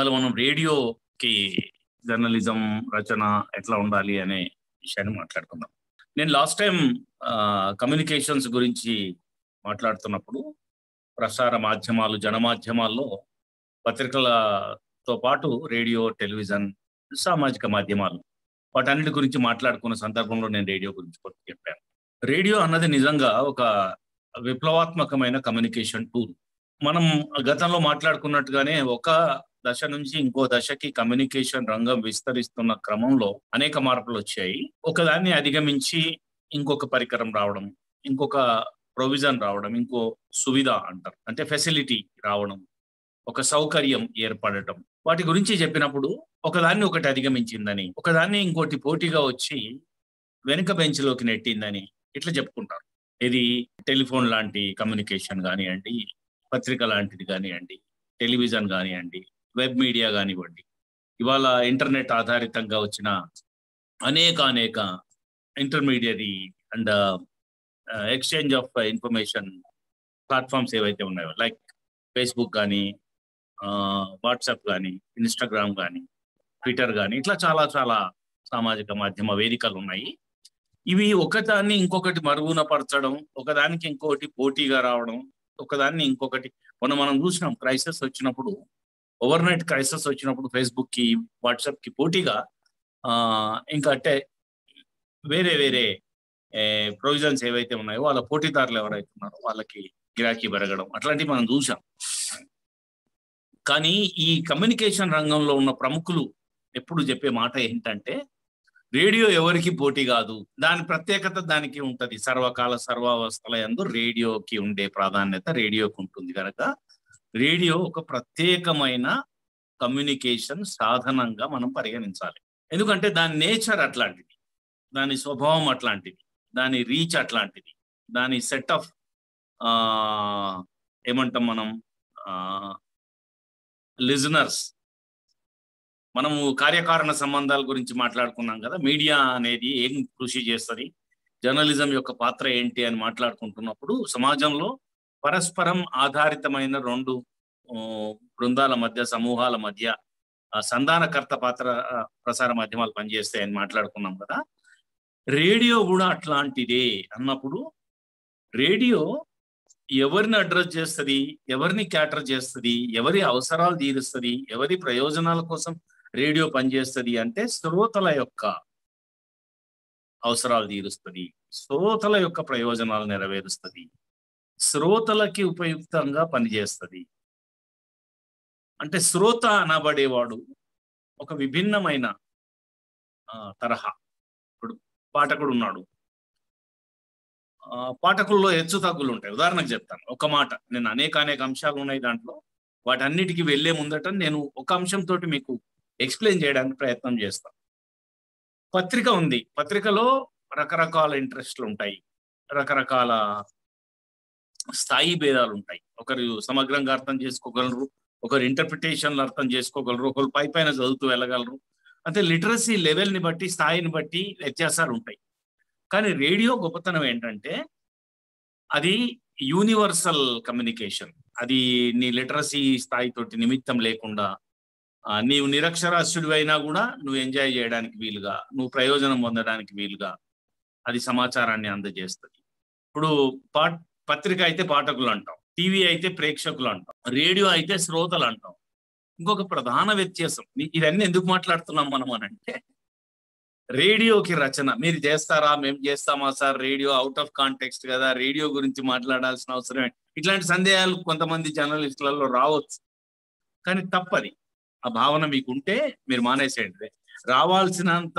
ఇవాళ మనం రేడియోకి జర్నలిజం రచన ఎట్లా ఉండాలి అనే విషయాన్ని మాట్లాడుకుందాం. నేను లాస్ట్ టైం కమ్యూనికేషన్స్ గురించి మాట్లాడుతున్నప్పుడు ప్రసార మాధ్యమాలు జనమాధ్యమాల్లో పత్రికలతో పాటు రేడియో టెలివిజన్ సామాజిక మాధ్యమాలు వాటన్నిటి గురించి మాట్లాడుకున్న సందర్భంలో నేను రేడియో గురించి కొంత చెప్పాను. రేడియో అన్నది నిజంగా ఒక విప్లవాత్మకమైన కమ్యూనికేషన్ టూల్. మనం గతంలో మాట్లాడుకున్నట్టుగానే ఒక దశ నుంచి ఇంకో దశకి కమ్యూనికేషన్ రంగం విస్తరిస్తున్న క్రమంలో అనేక మార్పులు వచ్చాయి. ఒకదాన్ని అధిగమించి ఇంకొక పరికరం రావడం ఇంకొక ప్రొవిజన్ రావడం ఇంకో సువిధ అంటారు. అంటే ఫెసిలిటీ రావడం ఒక సౌకర్యం ఏర్పడటం. వాటి గురించి చెప్పినప్పుడు ఒకదాన్ని ఒకటి అధిగమించిందని ఒకదాన్ని ఇంకోటి పోటీగా వచ్చి వెనుక బెంచ్లోకి నెట్టిందని ఇట్లా చెప్పుకుంటారు. ఇది టెలిఫోన్ లాంటి కమ్యూనికేషన్ కానివ్వండి పత్రిక లాంటిది కానివ్వండి టెలివిజన్ కానివ్వండి వెబ్ మీడియా కానివ్వండి ఇవాళ ఇంటర్నెట్ ఆధారితంగా వచ్చిన అనేక అనేక intermediary and exchange of information platforms ఏవైతే ఉన్నాయో లైక్ ఫేస్బుక్ కానీ వాట్సాప్ కానీ ఇన్స్టాగ్రామ్ కానీ ట్విట్టర్ కానీ ఇట్లా చాలా చాలా సామాజిక మాధ్యమ వేదికలు ఉన్నాయి. ఇవి ఒకదాన్ని ఇంకొకటి మరుగున పరచడం ఒకదానికి ఇంకొకటి పోటీగా రావడం ఒకదాన్ని ఇంకొకటి మొన్న మనం చూసినాం క్రైసిస్ వచ్చినప్పుడు ఓవర్ నైట్ క్రైసిస్ వచ్చినప్పుడు ఫేస్బుక్కి వాట్సాప్కి పోటీగా ఇంకా అంటే వేరే వేరే ప్రొవిజన్స్ ఏవైతే ఉన్నాయో వాళ్ళ పోటీదారులు ఎవరైతే ఉన్నారో వాళ్ళకి గిరాకీ పెరగడం అట్లాంటివి మనం చూసాం కానీ ఈ కమ్యూనికేషన్ రంగంలో ఉన్న ప్రముఖులు ఎప్పుడు చెప్పే మాట ఏంటంటే రేడియో ఎవరికి పోటీ కాదు దాని ప్రత్యేకత దానికి ఉంటది. సర్వకాల సర్వావస్థల ఎందు రేడియోకి ఉండే ప్రాధాన్యత రేడియోకి ఉంటుంది కనుక రేడియో ఒక ప్రత్యేకమైన కమ్యూనికేషన్ సాధనంగా మనం పరిగణించాలి. ఎందుకంటే దాని నేచర్ అట్లాంటిది. దాని స్వభావం అట్లాంటిది. దాని రీచ్ అట్లాంటిది. దాని సెట్ ఆఫ్ ఏమంటాం మనం లిజనర్స్. మనము కార్యకారణ సంబంధాల గురించి మాట్లాడుకున్నాం కదా మీడియా అనేది ఏం కృషి చేస్తుంది? జర్నలిజం యొక్క పాత్ర ఏంటి అని మాట్లాడుకుంటున్నప్పుడు సమాజంలో పరస్పరం ఆధారితమైన రెండు బృందాల మధ్య సమూహాల మధ్య సంధానకర్త పాత్ర ప్రసార మాధ్యమాలు పనిచేస్తాయని మాట్లాడుకున్నాం కదా. రేడియో కూడా అట్లాంటిదే అన్నప్పుడు రేడియో ఎవరిని అడ్రస్ చేస్తుంది ఎవరిని క్యాటర్ చేస్తుంది ఎవరి అవసరాలు తీరుస్తుంది ఎవరి ప్రయోజనాల కోసం రేడియో పనిచేస్తుంది అంటే శ్రోతల యొక్క అవసరాలు తీరుస్తుంది శ్రోతల యొక్క ప్రయోజనాలు నెరవేరుస్తుంది. శ్రోతలకి ఉపయుక్తంగా పనిచేస్తుంది. అంటే శ్రోత అనబడేవాడు ఒక విభిన్నమైన తరహా. ఇప్పుడు పాఠకుడు ఉన్నాడు. పాఠకుల్లో హెచ్చు తగ్గులు ఉంటాయి. ఉదాహరణకు చెప్తాను. ఒక మాట నేను అనేక అనేక అంశాలు ఉన్నాయి దాంట్లో. వాటన్నిటికీ వెళ్ళే ముందట నేను ఒక అంశంతో మీకు ఎక్స్ప్లెయిన్ చేయడానికి ప్రయత్నం చేస్తాను పత్రిక ఉంది. పత్రికలో రకరకాల ఇంట్రెస్ట్లు ఉంటాయి. రకరకాల స్థాయి భేదాలు ఉంటాయి. ఒకరు సమగ్రంగా అర్థం చేసుకోగలరు ఒకరు ఇంటర్ప్రిటేషన్లు అర్థం చేసుకోగలరు ఒకరు పై పైన చదువుతూ వెళ్ళగలరు. అంటే లిటరసీ లెవెల్ని బట్టి స్థాయిని బట్టి వ్యత్యాసాలు ఉంటాయి. కానీ రేడియో గొప్పతనం ఏంటంటే అది యూనివర్సల్ కమ్యూనికేషన్ అది నీ లిటరసీ స్థాయితోటి నిమిత్తం లేకుండా నీవు నిరక్షరాస్యుడు అయినా కూడా నువ్వు ఎంజాయ్ చేయడానికి వీలుగా నువ్వు ప్రయోజనం పొందడానికి వీలుగా అది సమాచారాన్ని అందజేస్తుంది. ఇప్పుడు పాట్ పత్రిక అయితే పాఠకులు అంటాం టీవీ అయితే ప్రేక్షకులు అంటాం రేడియో అయితే శ్రోతలు అంటాం ఇంకొక ప్రధాన వ్యత్యాసం ఇవన్నీ ఎందుకు మాట్లాడుతున్నాం మనం అని అంటే రేడియోకి రచన మీరు చేస్తారా మేము చేస్తామా sir radio out of context కదా రేడియో గురించి మాట్లాడాల్సిన అవసరం ఇట్లాంటి సందేహాలు కొంతమంది జర్నలిస్టులలో రావచ్చు. కానీ తప్పది. ఆ భావన మీకుంటే మీరు మానేసేయండి. రావాల్సినంత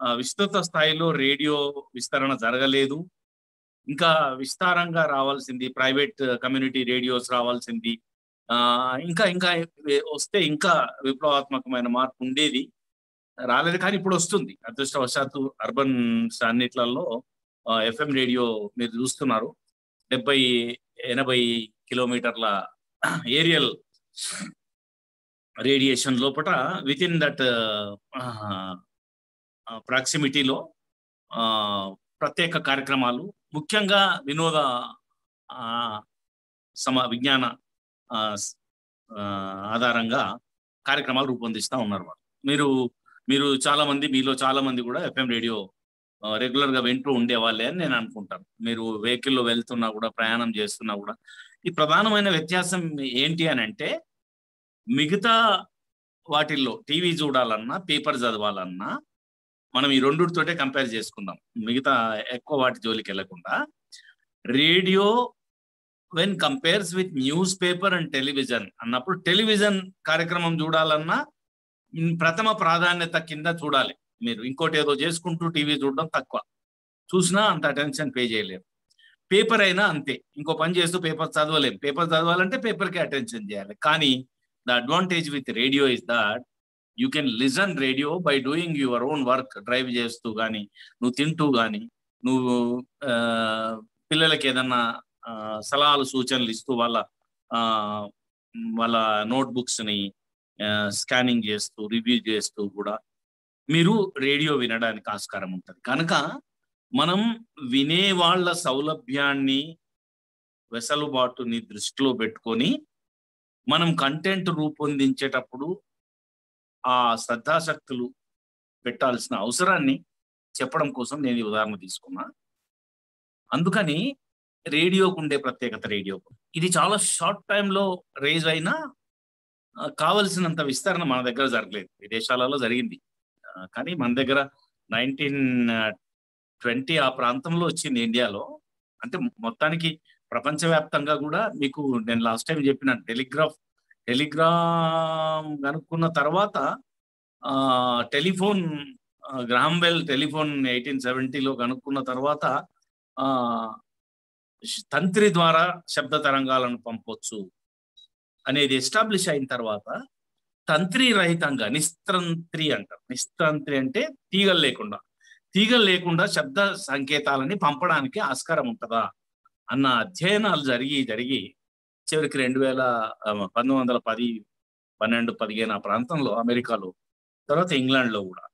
విస్తృత స్థాయిలో రేడియో విస్తరణ జరగలేదు. ఇంకా విస్తారంగా రావాల్సింది ప్రైవేట్ కమ్యూనిటీ రేడియోస్ రావాల్సింది. ఇంకా ఇంకా వస్తే ఇంకా విప్లవాత్మకమైన మార్పు ఉండేది. రాలేదు కానీ ఇప్పుడు వస్తుంది. అదృష్టవశాత్తు అర్బన్ అన్నిట్లలో ఎఫ్ఎం రేడియో మీరు చూస్తున్నారు. డెబ్బై ఎనభై కిలోమీటర్ల ఏరియల్ రేడియేషన్ లోపల విత్ ఇన్ దట్ ప్రాక్సిమిటీలో ప్రత్యేక కార్యక్రమాలు ముఖ్యంగా వినోద సమ విజ్ఞాన ఆధారంగా కార్యక్రమాలు రూపొందిస్తూ ఉన్నారు వాళ్ళు. మీరు మీరు చాలా మంది మీలో చాలా మంది కూడా ఎఫ్ఎం రేడియో రెగ్యులర్గా వింటూ ఉండేవాళ్ళే అని నేను అనుకుంటాను. మీరు వెహికల్లో వెళ్తున్నా కూడా ప్రయాణం చేస్తున్నా కూడా. ఈ ప్రధానమైన వ్యత్యాసం ఏంటి అని అంటే మిగతా వాటిల్లో టీవీ చూడాలన్నా పేపర్ చదవాలన్నా మనం ఈ రెండుతోటే కంపేర్ చేసుకుందాం. మిగతా ఎక్కువ వాటి జోలికి వెళ్ళకుండా radio when compares with news paper and television అన్నప్పుడు టెలివిజన్ కార్యక్రమం చూడాలన్నా ప్రథమ ప్రాధాన్యత కింద చూడాలి. మీరు ఇంకోటి ఏదో చేసుకుంటూ టీవీ చూడడం తక్కువ. చూసినా అంత అటెన్షన్ పే చేయలేరు. పేపర్ అయినా అంతే. ఇంకో పని చేస్తూ పేపర్ చదవలేము పేపర్ చదవాలంటే పేపర్కి అటెన్షన్ చేయాలి. కానీ the advantage with radio is that you can listen radio by doing your own work drive చేస్తూ కానీ నువ్వు తింటూ కానీ నువ్వు పిల్లలకి ఏదన్నా సలహాలు సూచనలు ఇస్తూ వాళ్ళ వాళ్ళ నోట్బుక్స్ని స్కానింగ్ చేస్తూ రివ్యూ చేస్తూ కూడా మీరు రేడియో వినడానికి ఆస్కారం ఉంటుంది. కనుక మనం వినే వాళ్ళ సౌలభ్యాన్ని వెసలుబాటుని దృష్టిలో పెట్టుకొని మనం కంటెంట్ రూపొందించేటప్పుడు ఆ శ్రద్ధాశక్తులు పెట్టాల్సిన అవసరాన్ని చెప్పడం కోసం నేను ఈ ఉదాహరణ తీసుకున్నా. అందుకని రేడియోకు ఉండే ప్రత్యేకత రేడియోకు. ఇది చాలా షార్ట్ టైంలో రేజ్ అయినా కావలసినంత విస్తరణ మన దగ్గర జరగలేదు. విదేశాలలో జరిగింది. కానీ మన దగ్గర నైన్టీన్ ట్వంటీ ఆ ప్రాంతంలో వచ్చింది ఇండియాలో. అంటే మొత్తానికి ప్రపంచవ్యాప్తంగా కూడా మీకు నేను లాస్ట్ టైం చెప్పిన టెలిగ్రాఫ్ టెలిగ్రామ్ కనుక్కున్న తర్వాత telephone Graham Bell telephone eighteen సెవెంటీలో కనుక్కున్న తర్వాత తంత్రి ద్వారా శబ్ద తరంగాలను పంపొచ్చు అనేది ఎస్టాబ్లిష్ అయిన తర్వాత తంత్రి రహితంగా నిస్తంత్రి అంటారు. నిస్తంత్రి అంటే తీగలు లేకుండా. తీగలు లేకుండా శబ్ద సంకేతాలని పంపడానికి ఆస్కారం ఉంటుందా? అన్న అధ్యయనాలు జరిగి జరిగి చివరికి రెండు వేల పంతొమ్మిది వందల పది పన్నెండు పదిహేను ఆ ప్రాంతంలో అమెరికాలో తర్వాత ఇంగ్లాండ్లో కూడా.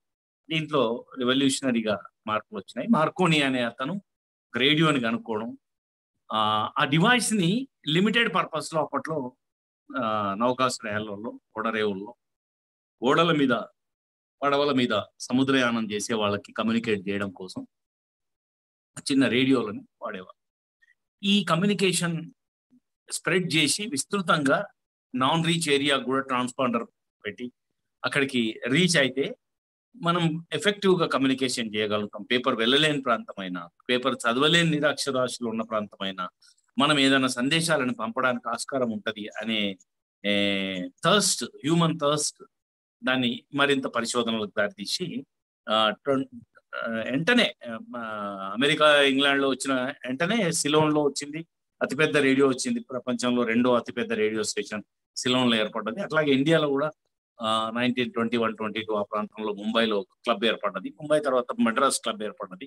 దీంట్లో రెవల్యూషనరీగా మార్పులు వచ్చినాయి. మార్కోని అనే అతను రేడియోని కనుక్కోవడం ఆ డివైస్ని లిమిటెడ్ పర్పస్లో అప్పట్లో నౌకాశ్రయాలలో ఓడరేవుల్లో ఓడల మీద పడవల మీద సముద్రయానం చేసే వాళ్ళకి కమ్యూనికేట్ చేయడం కోసం చిన్న రేడియోలను వాడేవారు. ఈ కమ్యూనికేషన్ స్ప్రెడ్ చేసి విస్తృతంగా నాన్ రీచ్ ఏరియా కూడా ట్రాన్స్పాండర్ పెట్టి అక్కడికి రీచ్ అయితే మనం ఎఫెక్టివ్గా కమ్యూనికేషన్ చేయగలుగుతాం. పేపర్ వెళ్ళలేని ప్రాంతమైన పేపర్ చదవలేని నిరాక్షరాశులు ఉన్న ప్రాంతమైన మనం ఏదైనా సందేశాలను పంపడానికి ఆస్కారం ఉంటుంది అనే థర్స్ట్ హ్యూమన్ థర్స్ట్ దాన్ని మరింత పరిశోధనలకు దారితీసి వెంటనే అమెరికా ఇంగ్లాండ్లో వచ్చిన వెంటనే సిలోన్లో వచ్చింది. అతిపెద్ద రేడియో వచ్చింది. ప్రపంచంలో రెండో అతిపెద్ద రేడియో స్టేషన్ సిలోన్లో ఏర్పడ్డది అట్లాగే ఇండియాలో కూడా nineteen twenty one twenty two ఆ ప్రాంతంలో ముంబైలో క్లబ్ ఏర్పడ్డది ముంబై తర్వాత మద్రాస్ క్లబ్ ఏర్పడ్డది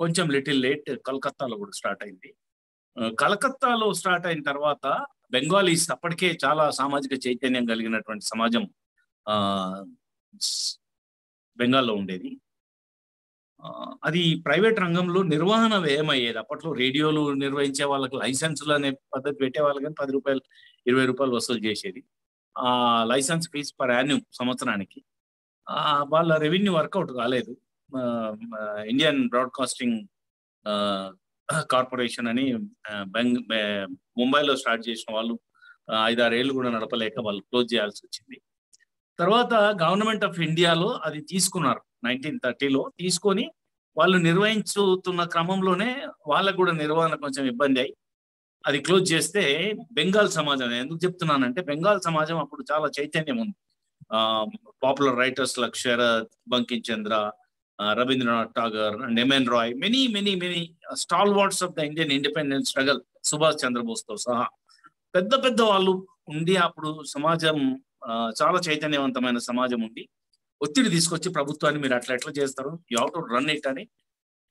కొంచెం లిటిల్ లేట్ కలకత్తాలో కూడా స్టార్ట్ అయింది. కలకత్తాలో స్టార్ట్ అయిన తర్వాత బెంగాలీస్ అప్పటికే చాలా సామాజిక చైతన్యం కలిగినటువంటి సమాజం బెంగాల్లో ఉండేది. అది ప్రైవేట్ రంగంలో నిర్వహణ వ్యయమయ్యేది. అప్పట్లో రేడియోలు నిర్వహించే వాళ్ళకి లైసెన్సులు అనే పద్ధతి పెట్టే వాళ్ళు కానీ పది రూపాయలు ఇరవై రూపాయలు వసూలు చేసేది. ఆ లైసెన్స్ ఫీజు పర్ యాన్యూమ్ సంవత్సరానికి. వాళ్ళ రెవెన్యూ వర్కౌట్ కాలేదు. ఇండియన్ బ్రాడ్కాస్టింగ్ కార్పొరేషన్ అని బెంగ్ ముంబైలో స్టార్ట్ చేసిన వాళ్ళు ఐదారేళ్ళు కూడా నడపలేక వాళ్ళు క్లోజ్ చేయాల్సి వచ్చింది. తర్వాత గవర్నమెంట్ ఆఫ్ ఇండియాలో అది తీసుకున్నారు. నైన్టీన్ థర్టీలో తీసుకొని వాళ్ళు నిర్వహించుతున్న క్రమంలోనే వాళ్ళకు కూడా నిర్వహణ కొంచెం ఇబ్బంది అయి అది క్లోజ్ చేస్తే బెంగాల్ సమాజం ఎందుకు చెప్తున్నానంటే బెంగాల్ సమాజం అప్పుడు చాలా చైతన్యం ఉంది. Popular writers luck Sarat Bankim Chandra Rabindranath Tagore and MN Roy many many many stalwarts of the Indian independence struggle Subhash చంద్రబోస్తో సహా. పెద్ద పెద్ద వాళ్ళు ఉండి అప్పుడు సమాజం చాలా చైతన్యవంతమైన సమాజం ఉండి ఒత్తిడి తీసుకొచ్చి ప్రభుత్వాన్ని మీరు అట్లా ఎట్లా చేస్తారు? యూ టు రన్ ఇట్ అని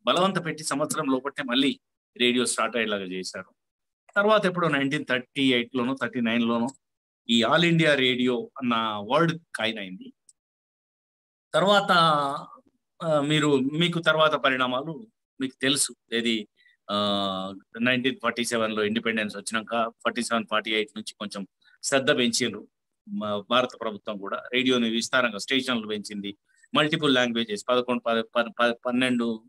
బలవంత పెట్టి సంవత్సరం లోపట్టే మళ్ళీ రేడియో స్టార్ట్ అయ్యేలాగా చేశారు. తర్వాత ఎప్పుడో నైన్టీన్ థర్టీ ఎయిట్లోనో థర్టీ నైన్లోనో ఈ ఆల్ ఇండియా రేడియో అన్న వర్డ్ కాయిన్ అయింది. తర్వాత మీరు మీకు తర్వాత పరిణామాలు మీకు తెలుసు. ఏది నైన్టీన్ ఫార్టీ సెవెన్లో ఇండిపెండెన్స్ వచ్చినాక ఫార్టీ సెవెన్ ఫార్టీ ఎయిట్ నుంచి కొంచెం శ్రద్ధ పెంచారు భారత ప్రభుత్వం కూడా రేడియోని విస్తారంగా స్టేషన్లు పెంచింది. మల్టిపుల్ లాంగ్వేజెస్ పదకొండు పద- పన్నెండు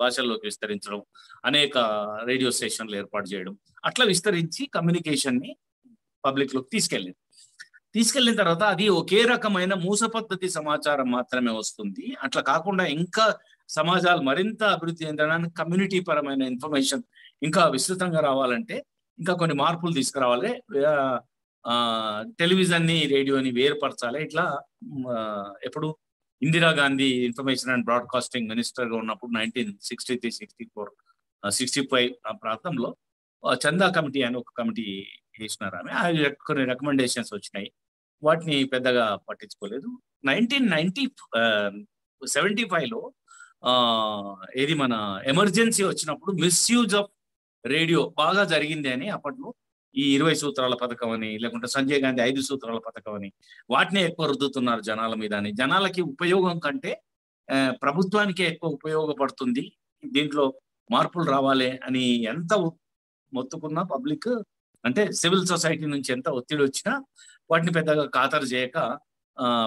భాషల్లోకి విస్తరించడం అనేక రేడియో స్టేషన్లు ఏర్పాటు చేయడం అట్లా విస్తరించి కమ్యూనికేషన్ని పబ్లిక్లోకి తీసుకెళ్ళింది. తీసుకెళ్ళిన తర్వాత అది ఒకే రకమైన మూస పద్ధతి సమాచారం మాత్రమే వస్తుంది. అట్లా కాకుండా ఇంకా సమాజాలు మరింత అభివృద్ధి చెందడానికి కమ్యూనిటీ పరమైన ఇన్ఫర్మేషన్ ఇంకా విస్తృతంగా రావాలంటే ఇంకా కొన్ని మార్పులు తీసుకురావాలి. ఆ, టెలివిజన్ని రేడియోని వేరుపరచాలి. ఇట్లా ఎప్పుడు ఇందిరాగాంధీ ఇన్ఫర్మేషన్ అండ్ బ్రాడ్కాస్టింగ్ మినిస్టర్గా ఉన్నప్పుడు nineteen sixty three sixty four sixty five ఆ ప్రాంతంలో చందా కమిటీ అని ఒక కమిటీ వేసినారు ఆమె. ఆ కొన్ని రికమెండేషన్స్ వచ్చినాయి. వాటిని పెద్దగా పట్టించుకోలేదు. నైన్టీన్ నైన్టీ సెవెంటీ లో ఆ, ఏది మన ఎమర్జెన్సీ వచ్చినప్పుడు మిస్యూజ్ ఆఫ్ రేడియో బాగా జరిగింది అని అప్పట్లో ఈ ఇరవై సూత్రాల పథకం అని లేకుంటే సంజయ్ గాంధీ ఐదు సూత్రాల పథకం అని వాటినే ఎక్కువ రుద్దుతున్నారు జనాల మీద అని. జనాలకి ఉపయోగం కంటే ఆ, ప్రభుత్వానికే ఎక్కువ ఉపయోగపడుతుంది. దీంట్లో మార్పులు రావాలి అని ఎంత మొత్తుకున్నా పబ్లిక్ అంటే సివిల్ సొసైటీ నుంచి ఎంత ఒత్తిడి వచ్చినా వాటిని పెద్దగా ఖాతరు చేయక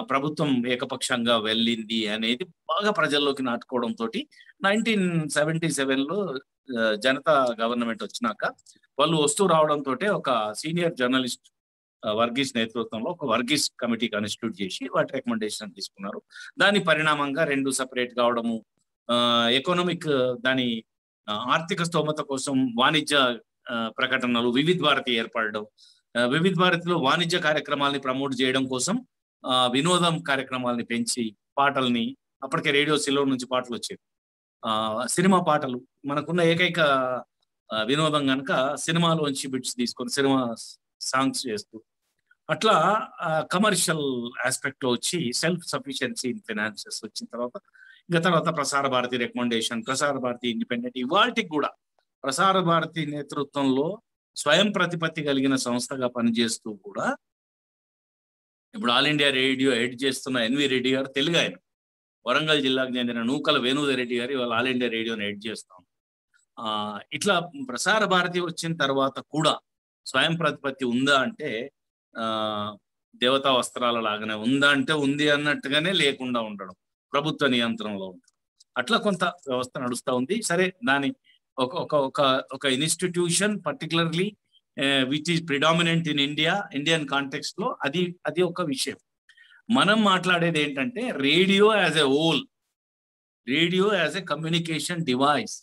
ప్రభుత్వం ఏకపక్షంగా వెళ్ళింది అనేది బాగా ప్రజల్లోకి నాటుకోవడం తోటి నైన్టీన్ సెవెంటీ సెవెన్లో జనతా గవర్నమెంట్ వచ్చినాక వాళ్ళు వస్తూ రావడం తోటే ఒక సీనియర్ జర్నలిస్ట్ వర్గీస్ నేతృత్వంలో ఒక వర్గీస్ కమిటీ కాన్స్టిట్యూట్ చేసి వాటి రికమెండేషన్ తీసుకున్నారు. దాని పరిణామంగా రెండు సపరేట్ కావడము ఎకనామిక్ దాని ఆర్థిక స్తోమత కోసం వాణిజ్య ప్రకటనలు వివిధ భారతి ఏర్పడడం వివిధ భారతిలో వాణిజ్య కార్యక్రమాల్ని ప్రమోట్ చేయడం కోసం వినోదం కార్యక్రమాల్ని పెంచి పాటల్ని అప్పటికే రేడియో సిలో నుంచి పాటలు వచ్చేవి ఆ సినిమా పాటలు మనకున్న ఏకైక వినోదం కనుక సినిమాలోంచి బిట్స్ తీసుకొని సినిమా సాంగ్స్ చేస్తూ అట్లా కమర్షియల్ ఆస్పెక్ట్లో వచ్చి సెల్ఫ్ సఫిషియన్సీ ఇన్ ఫినాన్సెస్ వచ్చిన తర్వాత ఇంకా తర్వాత ప్రసార భారతి రికమెండేషన్ ప్రసార భారతి ఇండిపెండెంట్ ఇవాటికి కూడా ప్రసార భారతి నేతృత్వంలో స్వయం ప్రతిపత్తి కలిగిన సంస్థగా పనిచేస్తూ కూడా ఇప్పుడు ఆల్ ఇండియా రేడియో హెడ్ చేస్తున్న ఎన్వి రెడ్డి గారు తెలుగు ఆయన. వరంగల్ జిల్లాకు చెందిన నూకల వేణుధర్ రెడ్డి గారు ఇవాళ ఆల్ ఇండియా రేడియోని హెడ్ చేస్తాం ఇట్లా ప్రసార భారతి వచ్చిన తర్వాత కూడా స్వయం ప్రతిపత్తి ఉందా అంటే ఆ దేవతా వస్త్రాల లాగానే ఉందా అంటే ఉంది అన్నట్టుగానే లేకుండా ఉండడం ప్రభుత్వ నియంత్రణలో ఉండడం. అట్లా కొంత వ్యవస్థ నడుస్తూ ఉంది. సరే దాని ఒక ఒక ఒక ఒక institution particularly which is predominant in India Indian కాంటెక్స్ట్లో అది అది ఒక విషయం. మనం మాట్లాడేది ఏంటంటే radio as a whole radio as a communication device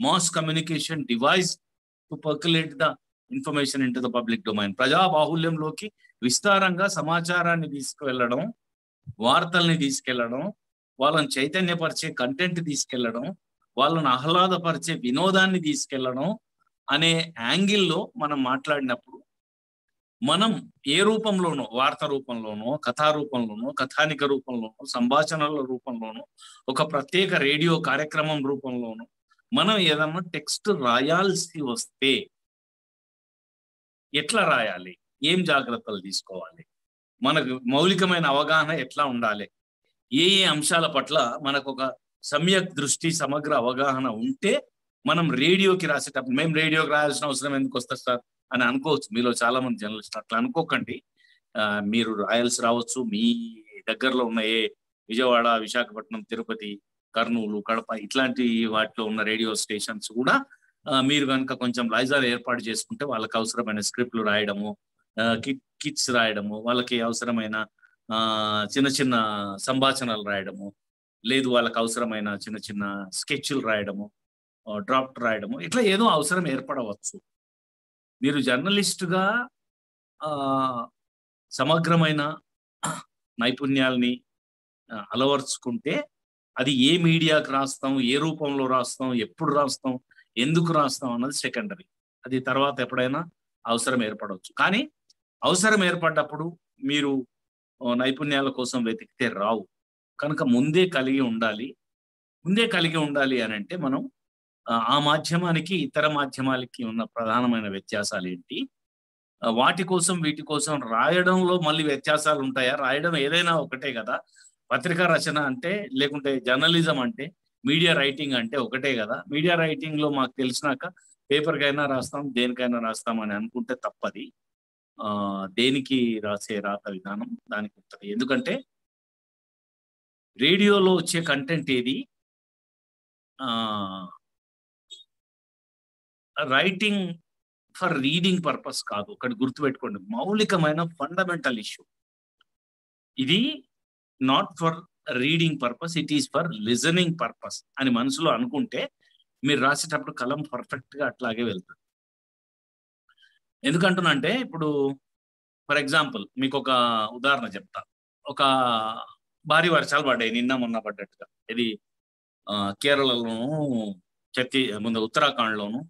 mass communication device to percolate the information in to the public domain. ప్రజా బాహుల్యంలోకి విస్తారంగా సమాచారాన్ని తీసుకువెళ్ళడం వార్తల్ని తీసుకెళ్ళడం వాళ్ళని చైతన్యపరిచే కంటెంట్ తీసుకెళ్ళడం వాళ్ళని ఆహ్లాదపరిచే వినోదాన్ని తీసుకెళ్ళడం అనే యాంగిల్లో మనం మాట్లాడినప్పుడు మనం ఏ రూపంలోనో వార్త రూపంలోనో కథా రూపంలోనో కథానిక రూపంలోనో సంభాషణల రూపంలోనో ఒక ప్రత్యేక రేడియో కార్యక్రమం రూపంలోనో మనం ఏదన్నా టెక్స్ట్ రాయాల్సి వస్తే ఎట్లా రాయాలి? ఏం జాగ్రత్తలు తీసుకోవాలి? మనకు మౌలికమైన అవగాహన ఎట్లా ఉండాలి? ఏ ఏ అంశాల పట్ల మనకు ఒక సమ్యక్ దృష్టి సమగ్ర అవగాహన ఉంటే మనం రేడియోకి రాసేటప్పుడు మేము రేడియోకి రాయాల్సిన అవసరం ఎందుకు వస్తుంది సార్? అని అనుకోవచ్చు. మీలో చాలా మంది జర్నలిస్ట్ అట్లా అనుకోకండి. ఆ, మీరు రాయాల్సి రావచ్చు. మీ దగ్గరలో ఉన్న ఏ విజయవాడ విశాఖపట్నం తిరుపతి కర్నూలు కడప ఇట్లాంటి వాటిలో ఉన్న రేడియో స్టేషన్స్ కూడా మీరు కనుక కొంచెం లైజాలు ఏర్పాటు చేసుకుంటే వాళ్ళకి అవసరమైన స్క్రిప్ట్లు రాయడము కిట్ కిట్స్ రాయడము వాళ్ళకి అవసరమైన ఆ, చిన్న చిన్న సంభాషణలు రాయడము లేదు వాళ్ళకి అవసరమైన చిన్న చిన్న స్కెచ్లు రాయడము డ్రాఫ్ట్ రాయడము. ఇట్లా ఏదో అవసరం ఏర్పడవచ్చు. మీరు జర్నలిస్టుగా సమగ్రమైన నైపుణ్యాల్ని అలవర్చుకుంటే అది ఏ మీడియాకి రాస్తాం ఏ రూపంలో రాస్తాం ఎప్పుడు రాస్తాం ఎందుకు రాస్తాం అన్నది సెకండరీ అది తర్వాత ఎప్పుడైనా అవసరం ఏర్పడవచ్చు. కానీ అవసరం ఏర్పడ్డప్పుడు మీరు నైపుణ్యాల కోసం వెతికితే రావు. కనుక ముందే కలిగి ఉండాలి. ముందే కలిగి ఉండాలి అని అంటే మనం ఆ, మాధ్యమానికి ఇతర మాధ్యమాలకి ఉన్న ప్రధానమైన వ్యత్యాసాలు ఏంటి వాటి కోసం వీటి కోసం రాయడంలో మళ్ళీ వ్యత్యాసాలు ఉంటాయా రాయడం ఏదైనా ఒకటే కదా. పత్రికా రచన అంటే లేకుంటే జర్నలిజం అంటే మీడియా రైటింగ్ అంటే ఒకటే కదా. మీడియా రైటింగ్లో మాకు తెలిసినాక పేపర్కైనా రాస్తాం దేనికైనా రాస్తాం అని అనుకుంటే తప్పది. ఆ దేనికి రాసే రాత విధానం దానికి ఉంటుంది. ఎందుకంటే రేడియోలో వచ్చే కంటెంట్ ఏది? ఆ రైటింగ్ ఫర్ రీడింగ్ పర్పస్ కాదు. ఒకటి గుర్తుపెట్టుకోండి. మౌలికమైన ఫండమెంటల్ ఇష్యూ ఇది not for reading purpose it is for listening purpose అని మనసులో అనుకుంటే మీరు రాసేటప్పుడు కలం పర్ఫెక్ట్గా అట్లాగే వెళ్తుంది. ఎందుకంటున్నంటే ఇప్పుడు ఫర్ ఎగ్జాంపుల్ మీకు ఒక ఉదాహరణ చెప్తా. ఒక భారీ వర్షాలు పడ్డాయి. నిన్న మొన్న పడ్డట్టుగా. ఇది కేరళలోను ఛత్తీ ముందు ఉత్తరాఖండ్లోను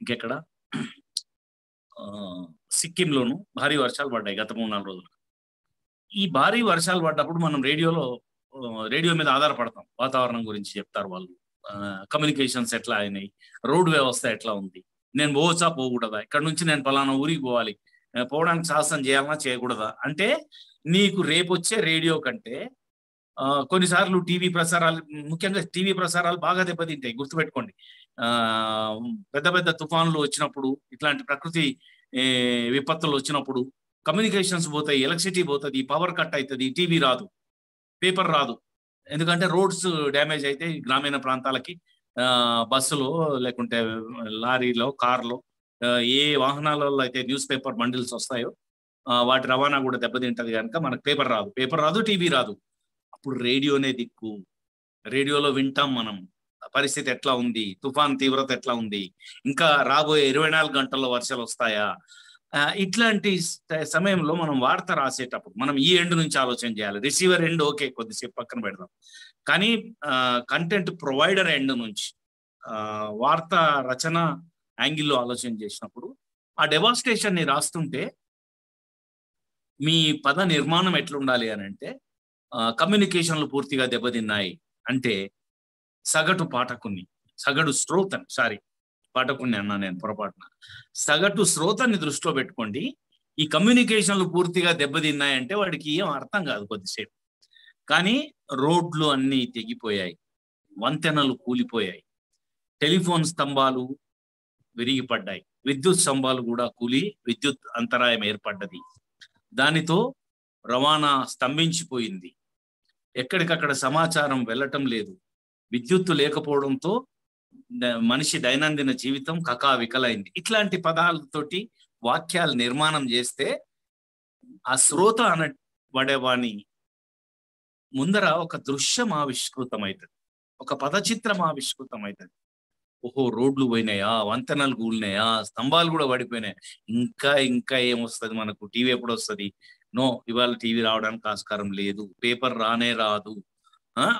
ఇంకెక్కడ? ఆ, సిక్కింలోను భారీ వర్షాలు పడ్డాయి గత మూడు నాలుగు రోజులు. ఈ భారీ వర్షాలు పడ్డప్పుడు మనం రేడియోలో రేడియో మీద ఆధారపడతాం. వాతావరణం గురించి చెప్తారు వాళ్ళు. కమ్యూనికేషన్స్ ఎట్లా అయినాయి? రోడ్డు వ్యవస్థ ఎట్లా ఉంది? నేను పోవచ్చా? పోకూడదా? ఇక్కడ నుంచి నేను పలానా ఊరికి పోవాలి. పోవడానికి సాహసం చేయాలన్నా చేయకూడదా? అంటే నీకు రేపు వచ్చే రేడియో కంటే కొన్నిసార్లు టీవీ ప్రసారాలు ముఖ్యంగా టీవీ ప్రసారాలు బాగా దెబ్బతింటాయి. గుర్తుపెట్టుకోండి. పెద్ద పెద్ద తుఫాన్లు వచ్చినప్పుడు ఇట్లాంటి ప్రకృతి విపత్తులు వచ్చినప్పుడు కమ్యూనికేషన్స్ పోతాయి ఎలక్ట్రిసిటీ పోతుంది పవర్ కట్ అవుతుంది టీవీ రాదు పేపర్ రాదు. ఎందుకంటే రోడ్స్ డ్యామేజ్ అయితే గ్రామీణ ప్రాంతాలకి ఆ, బస్సులో లేకుంటే లారీలో కార్లో ఏ వాహనాలలో అయితే న్యూస్ పేపర్ బండిల్స్ వస్తాయో వాటి రవాణా కూడా దెబ్బతింటది కనుక మనకు పేపర్ రాదు. పేపర్ రాదు టీవీ రాదు. అప్పుడు రేడియోనే దిక్కు. రేడియోలో వింటాం మనం. పరిస్థితి ఎట్లా ఉంది? తుఫాన్ తీవ్రత ఎట్లా ఉంది? ఇంకా రాబోయే ఇరవై నాలుగు గంటల్లో వర్షాలు వస్తాయా? ఇట్లాంటి సమయంలో మనం వార్త రాసేటప్పుడు మనం ఈ ఎండ్ నుంచి ఆలోచన చేయాలి. రిసీవర్ ఎండ్ ఓకే కొద్దిసేపు పక్కన పెడదాం. కానీ కంటెంట్ ప్రొవైడర్ ఎండ్ నుంచి వార్త రచన యాంగిల్లో ఆలోచన చేసినప్పుడు ఆ డెవాస్టేషన్ని రాస్తుంటే మీ పద నిర్మాణం ఎట్లుండాలి అని అంటే కమ్యూనికేషన్లు పూర్తిగా దెబ్బతిన్నాయి అంటే సగటు పాఠకుని సగటు శ్రోతని సారీ పాఠకుని అన్నా నేను పొరపాటున. సగటు శ్రోతని దృష్టిలో పెట్టుకోండి. ఈ కమ్యూనికేషన్లు పూర్తిగా దెబ్బతిన్నాయంటే వాడికి ఏం అర్థం కాదు కొద్దిసేపు. కానీ రోడ్లు అన్నీ తెగిపోయాయి. వంతెనలు కూలిపోయాయి. టెలిఫోన్ స్తంభాలు విరిగిపడ్డాయి. విద్యుత్ స్తంభాలు కూడా కూలి విద్యుత్ అంతరాయం ఏర్పడ్డది. దానితో రవాణా స్తంభించిపోయింది. ఎక్కడికక్కడ సమాచారం వెళ్ళటం లేదు. విద్యుత్తు లేకపోవడంతో మనిషి దైనందిన జీవితం కకా వికలైంది. ఇట్లాంటి పదాలతోటి వాక్యాలు నిర్మాణం చేస్తే ఆ శ్రోత అన పడేవాణి ముందర ఒక దృశ్యం ఆవిష్కృతమవుతుంది ఒక పదచిత్రం ఆవిష్కృతమవుతుంది ఓహో రోడ్లు పోయినాయా? వంతెనలు కూలినాయా? స్తంభాలు కూడా పడిపోయినాయి? ఇంకా ఇంకా ఏమొస్తుంది మనకు? టీవీ ఎప్పుడు వస్తుంది నో ఇవాళ టీవీ రావడానికి ఆస్కారం లేదు. పేపర్ రానే రాదు.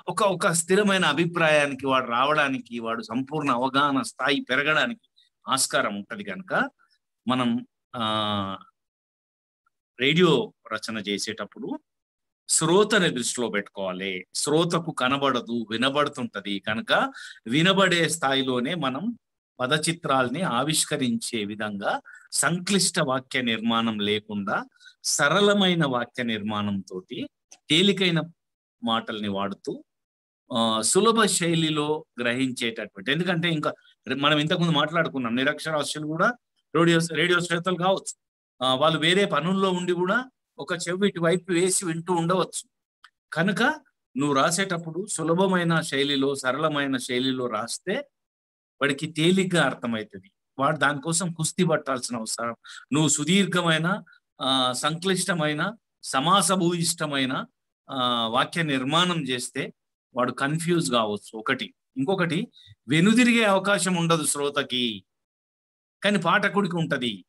ఒక ఒక స్థిరమైన అభిప్రాయానికి వాడు రావడానికి వాడు సంపూర్ణ అవగాహన స్థాయి పెరగడానికి ఆస్కారం ఉంటుంది కనుక మనం ఆ రేడియో రచన చేసేటప్పుడు శ్రోతని దృష్టిలో పెట్టుకోవాలి. శ్రోతకు కనబడదు వినబడుతుంటది. కనుక వినబడే స్థాయిలోనే మనం పదచిత్రాల్ని ఆవిష్కరించే విధంగా సంక్లిష్ట వాక్య నిర్మాణం లేకుండా సరళమైన వాక్య నిర్మాణంతో తేలికైన మాటల్ని వాడుతూ ఆ, సులభ శైలిలో గ్రహించేటటువంటి ఎందుకంటే ఇంకా మనం ఇంతకుముందు మాట్లాడుకున్నాం నిరక్షరాస్యులు కూడా రేడియో రేడియో శ్రోతలు కావచ్చు. వాళ్ళు వేరే పనుల్లో ఉండి కూడా ఒక చెవి ఇటువైపు వేసి వింటూ ఉండవచ్చు. కనుక నువ్వు రాసేటప్పుడు సులభమైన శైలిలో సరళమైన శైలిలో రాస్తే వాడికి తేలిగ్గా అర్థమవుతుంది. వాడు దానికోసం కుస్తీ పట్టాల్సిన అవసరం. నువ్వు సుదీర్ఘమైన ఆ, సంక్లిష్టమైన సమాసభూయిష్టమైన వాక్య నిర్మాణం చేస్తే వాడు కన్ఫ్యూజ్ కావచ్చు. ఒకటి. ఇంకొకటి వెనుదిరిగే అవకాశం ఉండదు శ్రోతకి. కానీ పాఠకుడికి ఉంటది.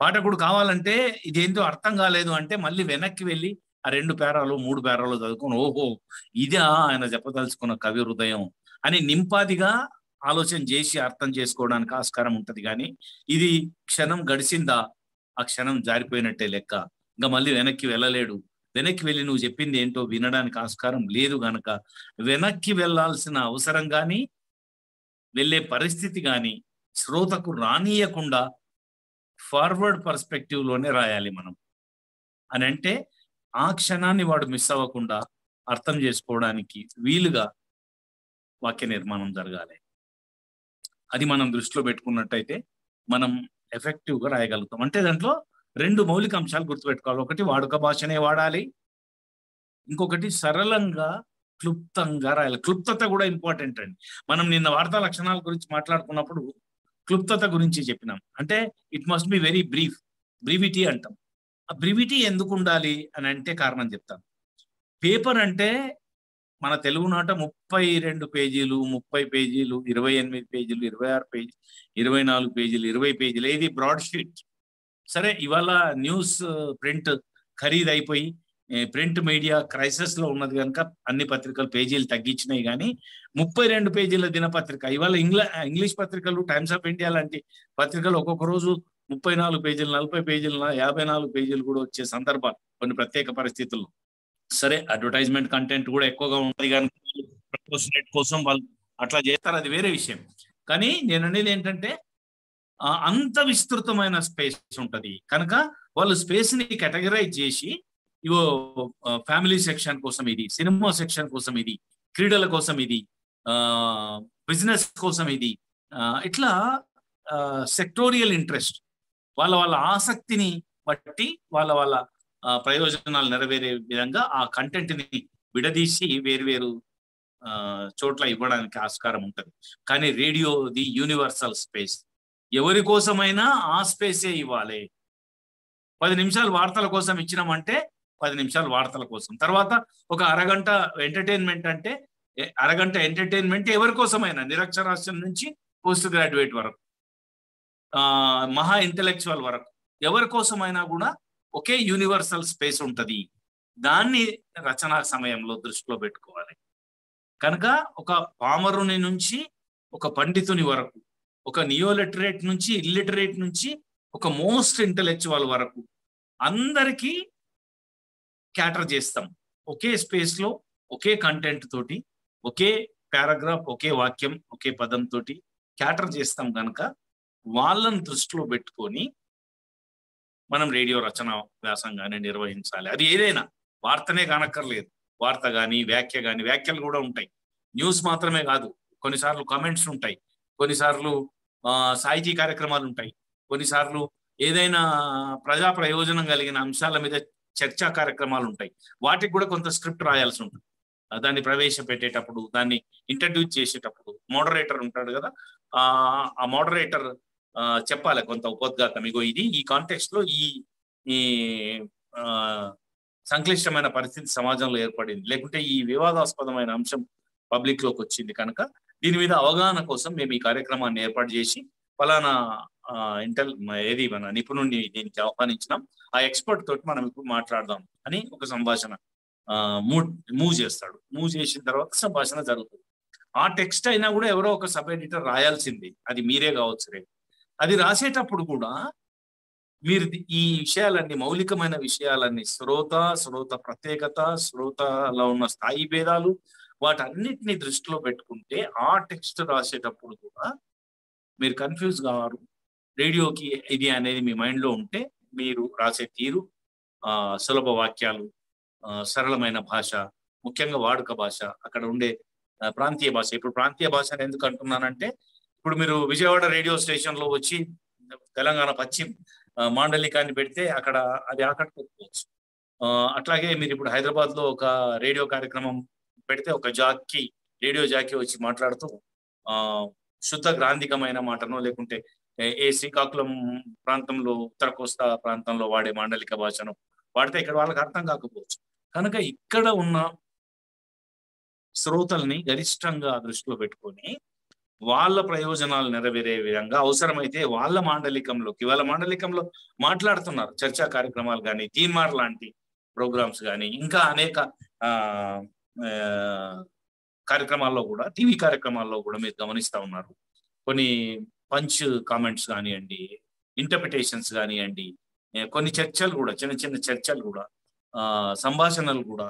పాఠకుడు కావాలంటే ఇదేంటో అర్థం కాలేదు అంటే మళ్ళీ వెనక్కి వెళ్ళి ఆ రెండు పేరాలు మూడు పేరాలు చదువుకొని ఓహో ఇదా ఆయన చెప్పదలుచుకున్న కవి హృదయం అని నింపాదిగా ఆలోచన చేసి అర్థం చేసుకోవడానికి ఆస్కారం ఉంటది. కానీ ఇది క్షణం గడిచిందా ఆ క్షణం జారిపోయినట్టే లెక్క. ఇంకా మళ్ళీ వెనక్కి వెళ్ళలేడు. వెనక్కి వెళ్ళి నువ్వు చెప్పింది ఏంటో వినడానికి ఆస్కారం లేదు గనక. వెనక్కి వెళ్ళాల్సిన అవసరం కానీ వెళ్ళే పరిస్థితి కానీ శ్రోతకు రానియకుండా ఫార్వర్డ్ పర్స్పెక్టివ్లోనే రాయాలి మనం. అని అంటే ఆ క్షణాన్ని వాడు మిస్ అవ్వకుండా అర్థం చేసుకోవడానికి వీలుగా వాక్య నిర్మాణం జరగాలి. అది మనం దృష్టిలో పెట్టుకున్నట్టయితే మనం ఎఫెక్టివ్గా రాయగలుగుతాం. అంటే దాంట్లో రెండు మౌలిక అంశాలు గుర్తుపెట్టుకోవాలి. ఒకటి వాడుక భాషనే వాడాలి. ఇంకొకటి సరళంగా క్లుప్తంగా రాయాలి. క్లుప్తత కూడా ఇంపార్టెంట్ అండి. మనం నిన్న వార్తా లక్షణాల గురించి మాట్లాడుకున్నప్పుడు క్లుప్తత గురించి చెప్పినాం. అంటే it must be very brief brevity అంటాం. ఆ బ్రివిటీ ఎందుకు ఉండాలి అని అంటే కారణం చెప్తాను పేపర్ అంటే మన తెలుగు నాట ముప్పై రెండు పేజీలు ముప్పై పేజీలు ఇరవై ఎనిమిది పేజీలు ఇరవై ఆరు పేజీ ఇరవై నాలుగు పేజీలు ఇరవై పేజీలు. ఇది బ్రాడ్ షీట్ సరే ఇవాళ న్యూస్ ప్రింట్ ఖరీదు అయిపోయి ప్రింట్ మీడియా క్రైసిస్లో ఉన్నది కనుక అన్ని పత్రికలు పేజీలు తగ్గించినాయి కానీ ముప్పై రెండు పేజీల దినపత్రిక ఇవాళ ఇంగ్లా ఇంగ్లీష్ పత్రికలు టైమ్స్ ఆఫ్ ఇండియా లాంటి పత్రికలు ఒక్కొక్క రోజు ముప్పై నాలుగు పేజీలు నలభై పేజీలు యాభై నాలుగు పేజీలు కూడా వచ్చే సందర్భాలు కొన్ని ప్రత్యేక పరిస్థితుల్లో. సరే అడ్వర్టైజ్మెంట్ కంటెంట్ కూడా ఎక్కువగా ఉంటుంది కానీ కోసం వాళ్ళు అట్లా చేస్తారు అది వేరే విషయం. కానీ నేను అనేది ఏంటంటే అంత విస్తృతమైన స్పేస్ ఉంటది. కనుక వాళ్ళు స్పేస్ని కేటగరైజ్ చేసి ఇవో ఫ్యామిలీ సెక్షన్ కోసం ఇది సినిమా సెక్షన్ కోసం ఇది క్రీడల కోసం ఇది బిజినెస్ కోసం ఇది ఇట్లా సెక్టోరియల్ ఇంట్రెస్ట్ వాళ్ళ వాళ్ళ ఆసక్తిని బట్టి వాళ్ళ వాళ్ళ ప్రయోజనాలు నెరవేరే విధంగా ఆ కంటెంట్ని విడదీసి వేరు చోట్ల ఇవ్వడానికి ఆస్కారం ఉంటుంది. కానీ రేడియో ది యూనివర్సల్ స్పేస్. ఎవరి కోసమైనా ఆ స్పేసే ఇవ్వాలి. పది నిమిషాలు వార్తల కోసం ఇచ్చినామంటే పది నిమిషాలు వార్తల కోసం. తర్వాత ఒక అరగంట ఎంటర్టైన్మెంట్ అంటే అరగంట ఎంటర్టైన్మెంట్ ఎవరి కోసమైనా నిరక్షరాస్యం నుంచి పోస్ట్ గ్రాడ్యుయేట్ వరకు మహా ఇంటలెక్చువల్ వరకు ఎవరి కోసమైనా కూడా ఒకే యూనివర్సల్ స్పేస్ ఉంటుంది. దాన్ని రచనా సమయంలో దృష్టిలో పెట్టుకోవాలి. కనుక ఒక పామరుని నుంచి ఒక పండితుని వరకు ఒక నియోలిటరేట్ నుంచి ఇల్లిటరేట్ నుంచి ఒక మోస్ట్ ఇంటలెక్చువల్ వరకు అందరికీ క్యాటర్ చేస్తాం. ఒకే స్పేస్లో ఒకే కంటెంట్ తోటి ఒకే పారాగ్రాఫ్ ఒకే వాక్యం ఒకే పదం తోటి క్యాటర్ చేస్తాం కనుక వాళ్ళని దృష్టిలో పెట్టుకొని మనం రేడియో రచన వ్యాసంగానే నిర్వహించాలి. అది ఏదైనా వార్తనే కానక్కర్లేదు. వార్త కానీ వ్యాఖ్య కానీ వ్యాఖ్యలు కూడా ఉంటాయి. న్యూస్ మాత్రమే కాదు. కొన్నిసార్లు కామెంట్స్ ఉంటాయి. కొన్నిసార్లు సాహితీ కార్యక్రమాలు ఉంటాయి. కొన్నిసార్లు ఏదైనా ప్రజా ప్రయోజనం కలిగిన అంశాల మీద చర్చా కార్యక్రమాలు ఉంటాయి. వాటికి కూడా కొంత స్క్రిప్ట్ రాయాల్సి ఉంటుంది. దాన్ని ప్రవేశపెట్టేటప్పుడు దాన్ని ఇంట్రడ్యూస్ చేసేటప్పుడు మోడరేటర్ ఉంటాడు కదా ఆ మోడరేటర్ చెప్పాలి కొంత ఉపోద్ఘాతం. ఇగో ఇది ఈ కాంటెక్స్ట్లో ఈ ఈ సంక్లిష్టమైన పరిస్థితి సమాజంలో ఏర్పడింది. లేకుంటే ఈ వివాదాస్పదమైన అంశం పబ్లిక్లోకి వచ్చింది కనుక దీని మీద అవగాహన కోసం మేము ఈ కార్యక్రమాన్ని ఏర్పాటు చేసి ఫలానా ఇంటెల్ ఏది మన నిపుణుడిని దీనికి ఆహ్వానించినాం. ఆ ఎక్స్పర్ట్ తోటి మనం ఇప్పుడు మాట్లాడదాం అని ఒక సంభాషణ మూవ్ మూవ్ చేస్తాడు. మూవ్ చేసిన తర్వాత సంభాషణ జరుగుతుంది. ఆ టెక్స్ట్ అయినా కూడా ఎవరో ఒక సబ్ ఎడిటర్ రాయాల్సింది. అది మీరే కావచ్చు రేపు. అది రాసేటప్పుడు కూడా మీరు ఈ విషయాలన్నీ మౌలికమైన విషయాలన్నీ శ్రోత శ్రోత ప్రత్యేకత శ్రోతలో ఉన్న స్థాయి భేదాలు వాటన్నిటిని దృష్టిలో పెట్టుకుంటే ఆ టెక్స్ట్ రాసేటప్పుడు కూడా మీరు కన్ఫ్యూజ్ కావారు రేడియోకి ఇది అనేది మీ మైండ్లో ఉంటే మీరు రాసే తీరు ఆ సులభ వాక్యాలు సరళమైన భాష ముఖ్యంగా వాడుక భాష అక్కడ ఉండే ప్రాంతీయ భాష. ఇప్పుడు ప్రాంతీయ భాష ఎందుకు అంటున్నానంటే ఇప్పుడు మీరు విజయవాడ రేడియో స్టేషన్లో వచ్చి తెలంగాణ పశ్చిమ మాండలికాన్ని పెడితే అక్కడ అది ఆకట్టుకోవచ్చు. అట్లాగే మీరు ఇప్పుడు హైదరాబాద్లో ఒక రేడియో కార్యక్రమం పెడితే ఒక జాకి రేడియో జాకీ వచ్చి మాట్లాడుతూ ఆ శుద్ధ గ్రాంధికమైన మాటను లేకుంటే ఏ శ్రీకాకుళం ప్రాంతంలో ఉత్తర కోస్తా ప్రాంతంలో వాడే మాండలిక భాషను వాడితే ఇక్కడ వాళ్ళకి అర్థం కాకపోవచ్చు. కనుక ఇక్కడ ఉన్న శ్రోతల్ని గరిష్టంగా దృష్టిలో పెట్టుకొని వాళ్ళ ప్రయోజనాలు నెరవేరే విధంగా అవసరమైతే వాళ్ళ మాండలికంలోకి వాళ్ళ మాండలికంలో మాట్లాడుతున్నారు. చర్చా కార్యక్రమాలు కానీ తీన్మార్ లాంటి ప్రోగ్రామ్స్ కానీ ఇంకా అనేక కార్యక్రమాల్లో కూడా టీవీ కార్యక్రమాల్లో కూడా మీరు గమనిస్తూ ఉన్నారు. కొన్ని పంచ్ కామెంట్స్ కానివ్వండి ఇంటర్ప్రిటేషన్స్ కానివ్వండి కొన్ని చర్చలు కూడా చిన్న చిన్న చర్చలు కూడా సంభాషణలు కూడా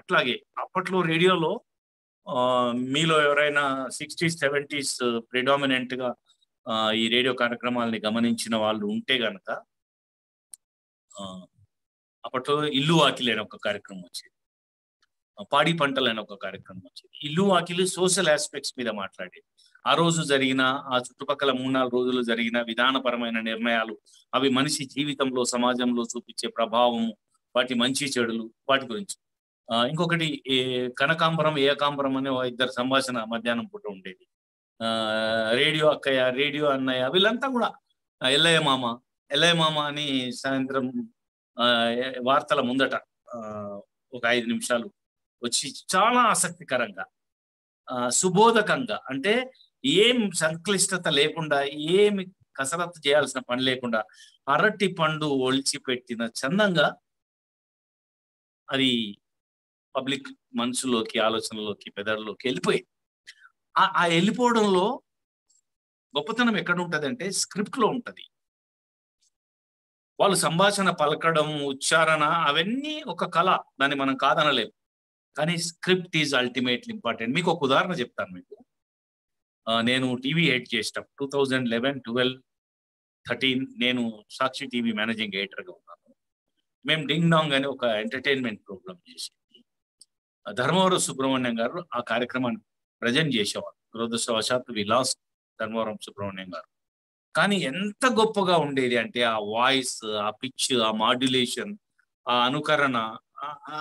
అట్లాగే అప్పట్లో రేడియోలో మీలో ఎవరైనా సిక్స్టీస్ సెవెంటీస్ ప్రిడామినెంట్గా ఈ రేడియో కార్యక్రమాలని గమనించిన వాళ్ళు ఉంటే గనక అప్పట్లో ఇల్లు వాకిలేని ఒక కార్యక్రమం వచ్చేది. పాడి పంటలు అనే ఒక కార్యక్రమం వచ్చింది. ఇల్లు వాకిలు సోషల్ ఆస్పెక్ట్స్ మీద మాట్లాడేది. ఆ రోజు జరిగిన ఆ చుట్టుపక్కల మూడు నాలుగు రోజులు జరిగిన విధానపరమైన నిర్ణయాలు అవి మనిషి జీవితంలో సమాజంలో చూపించే ప్రభావం వాటి మంచి చెడులు వాటి గురించి. ఇంకొకటి కనకాంబరం ఏకాంబరం అనే ఇద్దరు సంభాషణ మధ్యాహ్నం పూట ఉండేది. ఆ రేడియో అక్కయ్య రేడియో అన్నయ్య వీళ్ళంతా కూడా ఎల్లయ్య మామ ఎల్లయ్య మామ అని సాయంత్రం ఆ, వార్తల ముందట ఒక ఐదు నిమిషాలు వచ్చి చాలా ఆసక్తికరంగా ఆ, సుబోధకంగా. అంటే ఏం సంక్లిష్టత లేకుండా ఏమి కసరత్తు చేయాల్సిన పని లేకుండా అరటి పండు ఒలిచిపెట్టిన చందంగా అది పబ్లిక్ మనసులోకి ఆలోచనలోకి పెదడులోకి వెళ్ళిపోయింది ఆ- ఆ వెళ్ళిపోవడంలో గొప్పతనం ఎక్కడ ఉంటదంటే స్క్రిప్ట్లో ఉంటది. వాళ్ళు సంభాషణ పలకడం ఉచ్చారణ అవన్నీ ఒక కళ. దాన్ని మనం కాదనలేం. కానీ స్క్రిప్ట్ ఈజ్ అల్టిమేట్లీ ఇంపార్టెంట్. మీకు ఒక ఉదాహరణ చెప్తాను మీకు. నేను టీవీ ఎయిట్ చేసిన two thousand eleven twelve thirteen నేను సాక్షి టీవీ మేనేజింగ్ ఎడిటర్గా ఉన్నాను. మేము డింగ్ డాంగ్ అని ఒక ఎంటర్టైన్మెంట్ ప్రోగ్రామ్ చేసింది. ధర్మవరం సుబ్రహ్మణ్యం గారు ఆ కార్యక్రమాన్ని ప్రజెంట్ చేసేవారు. దురదృష్టవశాత్తు వి లాస్ట్ ధర్మవరం సుబ్రహ్మణ్యం గారు. కానీ ఎంత గొప్పగా ఉండేది అంటే ఆ వాయిస్ ఆ పిచ్ ఆ మాడ్యులేషన్ ఆ అనుకరణ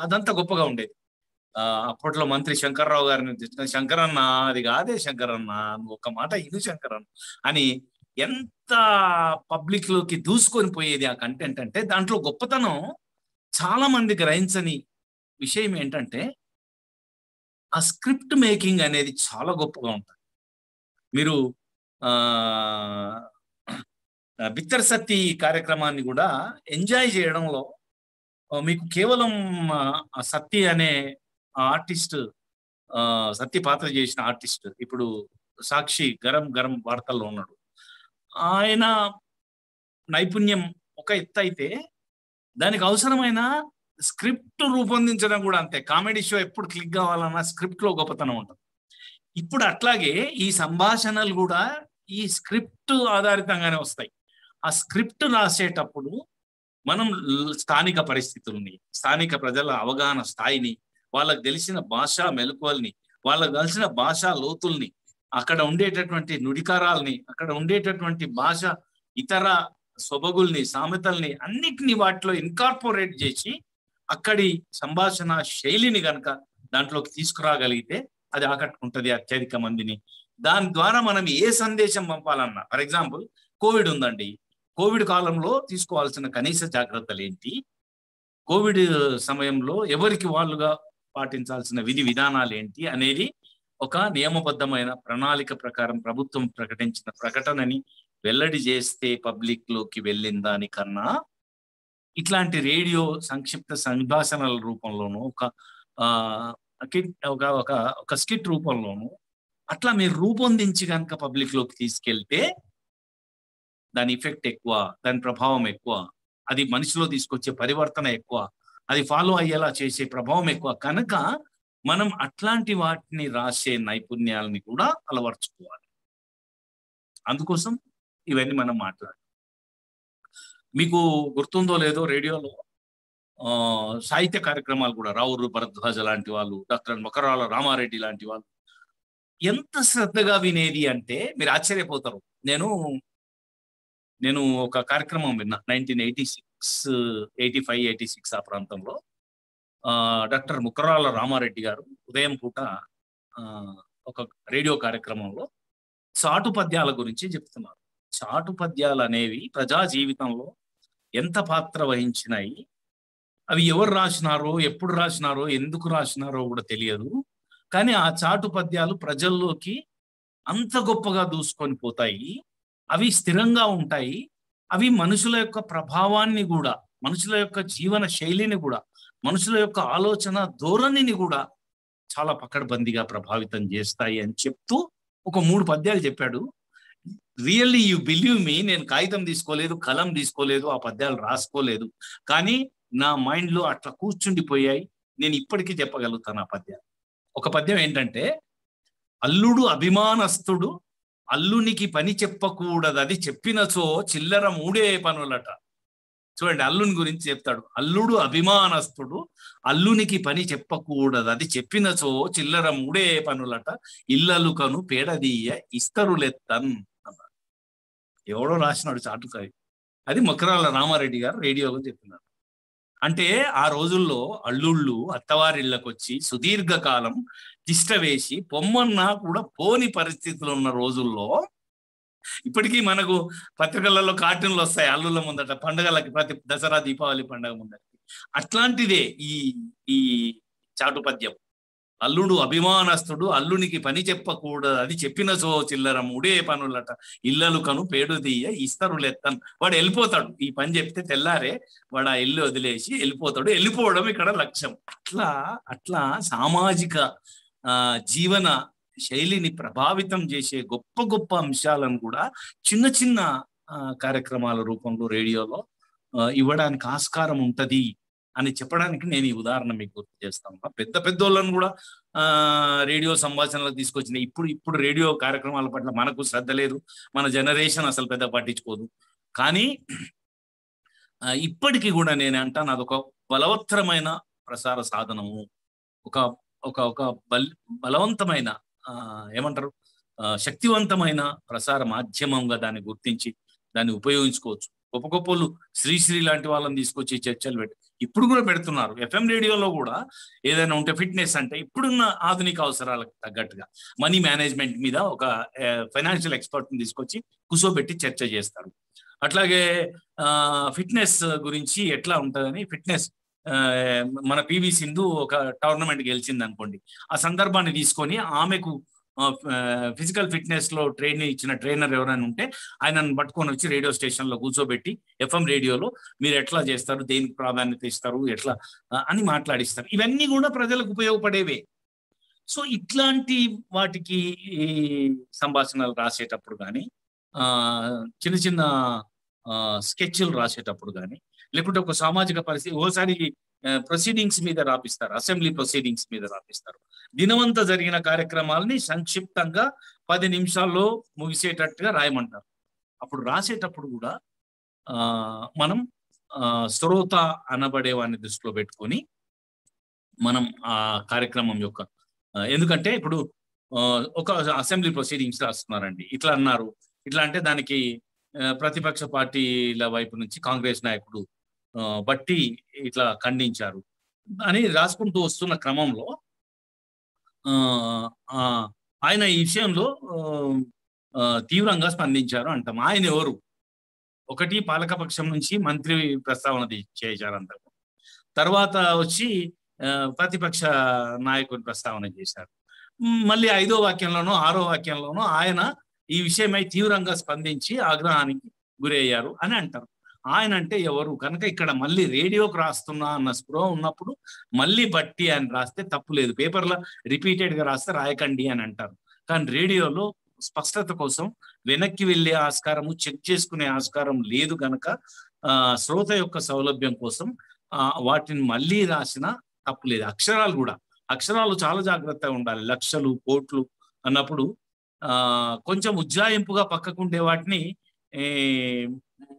అదంతా గొప్పగా ఉండేది. అప్పట్లో మంత్రి శంకర్రావు గారిని శంకరన్న అది కాదే శంకరన్న నువ్వు ఒక మాట ఇది శంకరన్న అని ఎంత పబ్లిక్లోకి దూసుకొని పోయేది ఆ కంటెంట్ అంటే దాంట్లో గొప్పతనం చాలా మంది గ్రహించని విషయం ఏంటంటే ఆ స్క్రిప్ట్ మేకింగ్ అనేది చాలా గొప్పగా ఉంటుంది. మీరు ఆ బిత్తర్ సత్తి కార్యక్రమాన్ని కూడా ఎంజాయ్ చేయడంలో మీకు కేవలం సత్తి అనే ఆర్టిస్ట్ సత్య పాత్ర చేసిన ఆర్టిస్ట్ ఇప్పుడు సాక్షి గరం గరం వార్తల్లో ఉన్నాడు. ఆయన నైపుణ్యం ఒక ఎత్తు అయితే దానికి అవసరమైన స్క్రిప్ట్ రూపొందించడం కూడా అంతే. కామెడీ షో ఎప్పుడు క్లిక్ కావాలన్నా స్క్రిప్ట్లో గొప్పతనం ఉంటుంది. ఇప్పుడు అట్లాగే ఈ సంభాషణలు కూడా ఈ స్క్రిప్ట్ ఆధారితంగానే వస్తాయి. ఆ స్క్రిప్ట్ రాసేటప్పుడు మనం స్థానిక పరిస్థితుల్ని స్థానిక ప్రజల అవగాహన స్థాయిని వాళ్ళకు తెలిసిన భాషా మెలకువల్ని వాళ్ళకు తెలిసిన భాషా లోతుల్ని అక్కడ ఉండేటటువంటి నుడికారాల్ని అక్కడ ఉండేటటువంటి భాష ఇతర సొబగుల్ని సామెతల్ని అన్నిటిని వాటిలో ఇన్కార్పొరేట్ చేసి అక్కడి సంభాషణ శైలిని గనక దాంట్లోకి తీసుకురాగలిగితే అది ఆకట్టుకుంటది అత్యధిక మందిని. దాని ద్వారా మనం ఏ సందేశం పంపాలన్నా ఫర్ ఎగ్జాంపుల్ కోవిడ్ ఉందండి. కోవిడ్ కాలంలో తీసుకోవాల్సిన కనీస జాగ్రత్తలు ఏంటి కోవిడ్ సమయంలో ఎవరికి వాళ్ళుగా పాటించాల్సిన విధి విధానాలు ఏంటి అనేది ఒక నియమబద్ధమైన ప్రణాళిక ప్రకారం ప్రభుత్వం ప్రకటించిన ప్రకటనని వెల్లడి చేస్తే పబ్లిక్లోకి వెళ్ళిన దానికన్నా ఇట్లాంటి రేడియో సంక్షిప్త సంభాషణల రూపంలోనూ ఒక ఒక ఒక ఒక స్కిట్ రూపంలోనూ అట్లా మీరు రూపొందించి కనుక పబ్లిక్లోకి తీసుకెళ్తే దాని ఎఫెక్ట్ ఎక్కువ దాని ప్రభావం ఎక్కువ అది మనిషిలో తీసుకొచ్చే పరివర్తన ఎక్కువ అది ఫాలో అయ్యేలా చేసే ప్రభావం ఎక్కువ. కనుక మనం అట్లాంటి వాటిని రాసే నైపుణ్యాలని కూడా అలవర్చుకోవాలి. అందుకోసం ఇవన్నీ మనం మాట్లాడాలి. మీకు గుర్తుందో లేదో రేడియోలో ఆ సాహిత్య కార్యక్రమాలు కూడా రావురు భరద్వాజ లాంటి వాళ్ళు డాక్టర్ మకరాల రామారెడ్డి లాంటి వాళ్ళు. ఎంత శ్రద్ధగా వినేది అంటే మీరు ఆశ్చర్యపోతారు. నేను నేను ఒక కార్యక్రమం విన్నా nineteen eighty six. Six eighty five eighty six ఆ ప్రాంతంలో ఆ డాక్టర్ ముక్కరాల రామారెడ్డి గారు ఉదయం పూట ఒక రేడియో కార్యక్రమంలో చాటు పద్యాల గురించి చెప్తున్నారు. చాటు పద్యాలు అనేవి ప్రజా జీవితంలో ఎంత పాత్ర వహించినాయి అవి ఎవరు రాసినారో ఎప్పుడు రాసినారో ఎందుకు రాసినారో కూడా తెలియదు. కానీ ఆ చాటు పద్యాలు ప్రజల్లోకి అంత గొప్పగా దూసుకొని పోతాయి. అవి స్థిరంగా ఉంటాయి. అవి మనుషుల యొక్క ప్రభావాన్ని కూడా మనుషుల యొక్క జీవన శైలిని కూడా మనుషుల యొక్క ఆలోచన ధోరణిని కూడా చాలా పక్కడబందిగా ప్రభావితం చేస్తాయి అని చెప్తూ ఒక మూడు పద్యాలు చెప్పాడు. రియల్లీ యు బిలీవ్ మీ నేను కాగితం తీసుకోలేదు కలం తీసుకోలేదు ఆ పద్యాలు రాసుకోలేదు. కానీ నా మైండ్లో అట్లా కూర్చుండిపోయాయి నేను ఇప్పటికీ చెప్పగలుగుతాను ఆ పద్యాలు. ఒక పద్యం ఏంటంటే అల్లుడు అభిమానస్తుడు అల్లునికి పని చెప్పకూడదు అది చెప్పినచో చిల్లర మూడే పనులట. చూడండి అల్లుని గురించి చెప్తాడు. అల్లుడు అభిమానస్తుడు అల్లునికి పని చెప్పకూడదు అది చెప్పినచో చిల్లర మూడే పనులట. ఇల్లలు కను పేడదీయ ఇస్తరులెత్తన్ అన్నాడు. ఎవడో రాసినాడు చాటుకాయ. అది మకరాల రామారెడ్డి గారు రేడియోలో చెప్పినారు. అంటే ఆ రోజుల్లో అల్లుళ్ళు అత్తవారిళ్ళకి వచ్చి సుదీర్ఘకాలం తిష్ట వేసి పొమ్మన్నా కూడా పోని పరిస్థితులు ఉన్న రోజుల్లో ఇప్పటికీ మనకు పత్రికలలో కార్టూన్లు వస్తాయి అల్లుళ్ళ ముందట పండుగలకి ప్రతి దసరా దీపావళి పండుగ ముందట అట్లాంటిదే ఈ ఈ చాటుపద్యం. అల్లుడు అభిమానస్తుడు అల్లునికి పని చెప్పకూడదు. అది చెప్పిన సో చిల్లర మూడే పనులట. ఇల్లలు కను పేడు తీయ ఇస్తరు లెత్తను. వాడు వెళ్ళిపోతాడు. ఈ పని చెప్తే తెల్లారే వాడు ఆ ఇల్లు వదిలేసి వెళ్ళిపోతాడు. వెళ్ళిపోవడం ఇక్కడ లక్ష్యం. అట్లా అట్లా సామాజిక ఆ జీవన శైలిని ప్రభావితం చేసే గొప్ప గొప్ప అంశాలను కూడా చిన్న చిన్న కార్యక్రమాల రూపంలో రేడియోలో ఇవ్వడానికి ఆస్కారం ఉంటది. అని చెప్పడానికి నేను ఈ ఉదాహరణ మీకు గుర్తు చేస్తాను పెద్ద పెద్ద వాళ్ళను కూడా రేడియో సంభాషణలకు తీసుకొచ్చిన ఇప్పుడు ఇప్పుడు రేడియో కార్యక్రమాల పట్ల మనకు శ్రద్ధ లేదు. మన జనరేషన్ అసలు పెద్ద పట్టించుకోదు. కానీ ఇప్పటికీ కూడా నేను అంటాను అదొక బలవత్తరమైన ప్రసార సాధనము. ఒక ఒక ఒక బల్ బలవంతమైన ఏమంటారు? శక్తివంతమైన ప్రసార మాధ్యమంగా దాన్ని గుర్తించి దాన్ని ఉపయోగించుకోవచ్చు. గొప్ప గొప్పలు శ్రీశ్రీ లాంటి వాళ్ళని తీసుకొచ్చి చర్చలు పెట్టి ఇప్పుడు కూడా పెడుతున్నారు. ఎఫ్ఎం రేడియోలో కూడా ఏదైనా ఉంటే ఫిట్నెస్ అంటే ఇప్పుడున్న ఆధునిక అవసరాలకు తగ్గట్టుగా మనీ మేనేజ్మెంట్ మీద ఒక ఫైనాన్షియల్ ఎక్స్పర్ట్ని తీసుకొచ్చి కూర్చోబెట్టి చర్చ చేస్తారు. అట్లాగే ఫిట్నెస్ గురించి ఎట్లా ఉంటుందని ఫిట్నెస్ మన పివి సింధు ఒక టోర్నమెంట్ గెలిచింది అనుకోండి ఆ సందర్భాన్ని తీసుకొని ఆమెకు ఫిజికల్ ఫిట్నెస్లో ట్రైనింగ్ ఇచ్చిన ట్రైనర్ ఎవరైనా ఉంటే ఆయనను పట్టుకొని వచ్చి రేడియో స్టేషన్లో కూర్చోబెట్టి ఎఫ్ఎం రేడియోలో మీరు ఎట్లా చేస్తారు దేనికి ప్రాధాన్యత ఇస్తారు ఎట్లా అని మాట్లాడిస్తారు. ఇవన్నీ కూడా ప్రజలకు ఉపయోగపడేవే. సో ఇట్లాంటి వాటికి సంభాషణలు రాసేటప్పుడు కానీ చిన్న చిన్న స్కెచ్లు రాసేటప్పుడు కానీ లేకుంటే ఒక సామాజిక పరిస్థితి ఓసారి ప్రొసీడింగ్స్ మీద రాపిస్తారు. అసెంబ్లీ ప్రొసీడింగ్స్ మీద రాపిస్తారు. దినమంతా జరిగిన కార్యక్రమాలని సంక్షిప్తంగా పది నిమిషాల్లో ముగిసేటట్టుగా రాయమంటారు. అప్పుడు రాసేటప్పుడు కూడా ఆ మనం శ్రోత అనబడేవాన్ని దృష్టిలో పెట్టుకొని మనం ఆ కార్యక్రమం యొక్క ఎందుకంటే ఇప్పుడు ఒక అసెంబ్లీ ప్రొసీడింగ్స్ రాస్తున్నారండి. ఇట్లా అన్నారు. ఇట్లా అంటే దానికి ప్రతిపక్ష పార్టీల వైపు నుంచి కాంగ్రెస్ నాయకుడు బట్టి ఇట్లా ఖండించారు. అని రాసుకుంటూ వస్తున్న క్రమంలో ఆయన ఈ విషయంలో తీవ్రంగా స్పందించారు అంటాం. ఆయన ఎవరు? ఒకటి పాలకపక్షం నుంచి మంత్రి ప్రస్తావన చేశారు అంతకు తర్వాత వచ్చి ప్రతిపక్ష నాయకుని ప్రస్తావన చేశారు. మళ్ళీ ఐదో వాక్యంలోనో ఆరో వాక్యంలోనో ఆయన ఈ విషయమై తీవ్రంగా స్పందించి ఆగ్రహానికి గురయ్యారు అని అంటారు. ఆయన అంటే ఎవరు? కనుక ఇక్కడ మళ్ళీ రేడియోకి రాస్తున్నా అన్న స్పృహ ఉన్నప్పుడు మళ్ళీ బట్టి అని రాస్తే తప్పు లేదు. పేపర్లో రిపీటెడ్గా రాస్తే రాయకండి అని అంటారు. కానీ రేడియోలో స్పష్టత కోసం వెనక్కి వెళ్ళే ఆస్కారము చెక్ చేసుకునే ఆస్కారం లేదు గనక ఆ శ్రోత యొక్క సౌలభ్యం కోసం వాటిని మళ్ళీ రాసిన తప్పు లేదు. అక్షరాలు కూడా. అక్షరాలు చాలా జాగ్రత్తగా ఉండాలి. లక్షలు కోట్లు అన్నప్పుడు కొంచెం ఉజ్జాయింపుగా పక్కకుండే వాటిని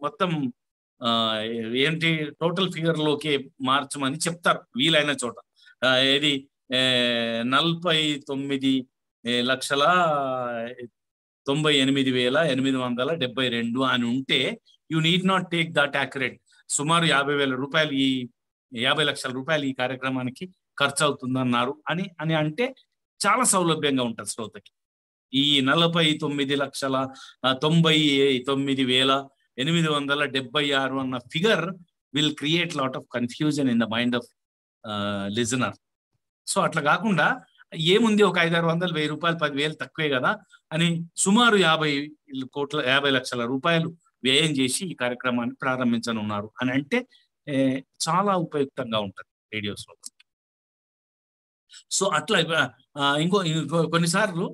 మొత్తం ఏంటి టోటల్ ఫిగర్లోకి మార్చమని చెప్తారు. వీలైన చోట. ఏది? నలభై తొమ్మిది లక్షల తొంభై ఎనిమిది వేల ఎనిమిది వందల డెబ్బై రెండు అని ఉంటే you need not take that accurate. సుమారు యాభై వేల రూపాయలు ఈ యాభై లక్షల రూపాయలు ఈ కార్యక్రమానికి ఖర్చు అవుతుందన్నారు అని అని అంటే చాలా సౌలభ్యంగా ఉంటుంది శ్రోతకి. ఈ నలభై తొమ్మిది లక్షల తొంభై తొమ్మిది వేల ఎనిమిది వందల డెబ్బై ఆరు అన్న figure will create lot of confusion in the mind of listener. So అట్లా కాకుండా ఏముంది ఒక ఐదారు వందలు వెయ్యి రూపాయలు పదివేలు తక్కువే కదా అని సుమారు యాభై కోట్ల యాభై లక్షల రూపాయలు వ్యయం చేసి ఈ కార్యక్రమాన్ని ప్రారంభించనున్నారు అని అంటే చాలా ఉపయుక్తంగా ఉంటుంది రేడియోస్లో. సో అట్లా ఇంకో కొన్నిసార్లు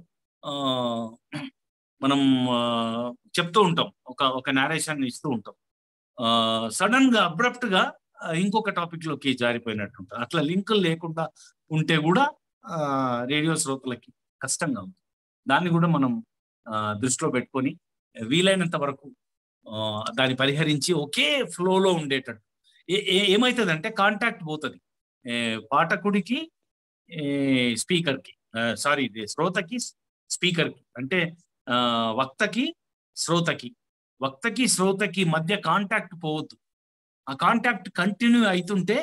మనం చెప్తూ ఉంటాం. ఒక ఒక నేరేషన్ ఇస్తూ ఉంటాం. సడన్గా అబ్రప్ట్గా ఇంకొక టాపిక్లోకి జారిపోయినట్టు ఉంటుంది అట్లా లింకులు లేకుండా ఉంటే కూడా రేడియో శ్రోతలకి కష్టంగా ఉంది దాన్ని కూడా మనం దృష్టిలో పెట్టుకొని వీలైనంత వరకు దాన్ని పరిహరించి ఒకే ఫ్లోలో ఉండేటట్టు. ఏ- ఏ- ఏమవుతుందంటే కాంటాక్ట్ పోతుంది. పాఠకుడికి స్పీకర్కి సారీ శ్రోతకి స్పీకర్కి. అంటే వక్తకి శ్రోతకి. వక్తకి శ్రోతకి మధ్య కాంటాక్ట్ పోవద్దు. ఆ కాంటాక్ట్ కంటిన్యూ అవుతుంటే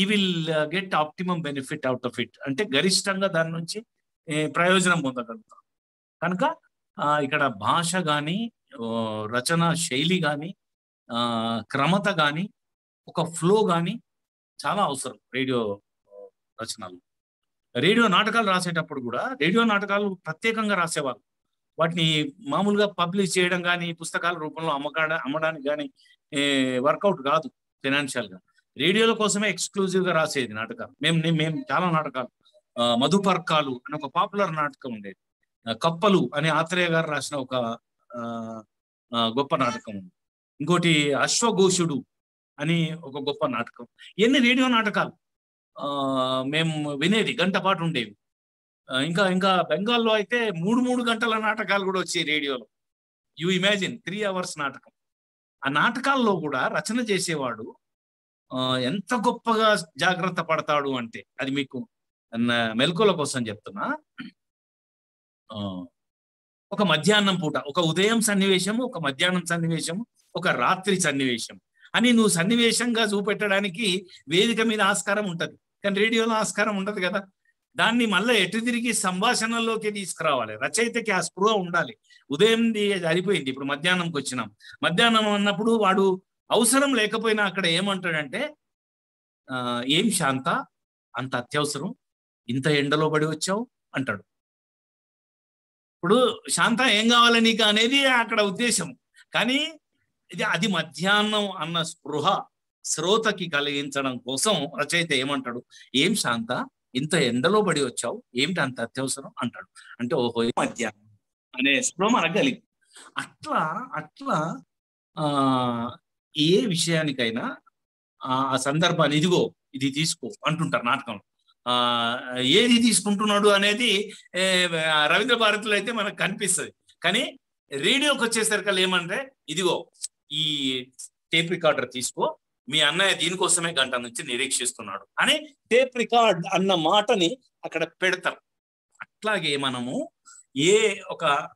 he will get optimum benefit out of it అంటే గరిష్టంగా దాని నుంచి ప్రయోజనం పొందగలుగుతాం. కనుక ఇక్కడ భాష కానీ రచన శైలి కానీ క్రమత కానీ ఒక ఫ్లో కానీ చాలా అవసరం రేడియో రచనలు రేడియో నాటకాలు రాసేటప్పుడు కూడా రేడియో నాటకాలు ప్రత్యేకంగా రాసేవాళ్ళు. వాటిని మామూలుగా పబ్లిష్ చేయడం కానీ పుస్తకాల రూపంలో అమ్మకాడ అమ్మడానికి కానీ వర్కౌట్ కాదు ఫైనాన్షియల్గా రేడియోల కోసమే ఎక్స్క్లూజివ్గా రాసేది నాటకాలు. మేము మేము చాలా నాటకాలు. మధుపర్కాలు అని ఒక పాపులర్ నాటకం ఉండేది. కప్పలు అని ఆత్రేయ గారు రాసిన ఒక ఆ, గొప్ప నాటకం ఉంది. ఇంకోటి అశ్వఘోషుడు అని ఒక గొప్ప నాటకం. ఎన్ని రేడియో నాటకాలు? ఆ, మేము వినేది గంట పాటు ఉండేవి. ఇంకా ఇంకా బెంగాల్లో అయితే మూడు మూడు గంటల నాటకాలు కూడా వచ్చాయి రేడియోలో. యు ఇమాజిన్ త్రీ అవర్స్ నాటకం. ఆ నాటకాల్లో కూడా రచన చేసేవాడు ఆ, ఎంత గొప్పగా జాగ్రత్త పడతాడు అంటే అది మీకు మెలకుల మెలకువల కోసం చెప్తున్నా. ఆ, ఒక మధ్యాహ్నం పూట ఒక ఉదయం సన్నివేశం ఒక మధ్యాహ్నం సన్నివేశం ఒక రాత్రి సన్నివేశం. అని నువ్వు సన్నివేశంగా చూపెట్టడానికి వేదిక మీద ఆస్కారం ఉంటుంది. కానీ రేడియోలో ఆస్కారం ఉండదు కదా. దాన్ని మళ్ళీ ఎటు తిరిగి సంభాషణలోకి తీసుకురావాలి? రచయితకి ఆ స్పృహ ఉండాలి. ఉదయం అయిపోయింది ఇప్పుడు మధ్యాహ్నంకి వచ్చినాం. మధ్యాహ్నం అన్నప్పుడు వాడు అవసరం లేకపోయినా అక్కడ ఏమంటాడంటే ఆ, ఏం శాంత? అంత అత్యవసరం? ఇంత ఎండలో పడి వచ్చావు? అంటాడు. ఇప్పుడు శాంత ఏం కావాలి నీకు అనేది అక్కడ ఉద్దేశం. కానీ ఇది అది మధ్యాహ్నం అన్న స్పృహ శ్రోతకి కలిగించడం కోసం రచయిత ఏమంటాడు? ఏం శాంత? ఇంత ఎండలో పడి వచ్చావు? ఏమిటి అంత అత్యవసరం? అంటాడు. అంటే ఓహో మధ్యాహ్నం అనే స్పృహ మనకు అట్లా అట్లా ఆ ఏ విషయానికైనా ఆ ఆ సందర్భాన్ని ఇదిగో ఇది తీసుకో అంటుంటారు నాటకంలో. ఆ ఏది తీసుకుంటున్నాడు అనేది రవీంద్ర భారతిలో అయితే మనకు కనిపిస్తుంది. కానీ రేడియోకి వచ్చేసరికి ఏమంటే ఇదిగో ఈ టేప్ రికార్డర్ తీసుకో మీ అన్నయ్య దీనికోసమే గంట నుంచి నిరీక్షిస్తున్నాడు. అని టేప్ రికార్డ్ అన్న మాటని అక్కడ పెడతారు. అట్లాగే మనము ఏ ఒక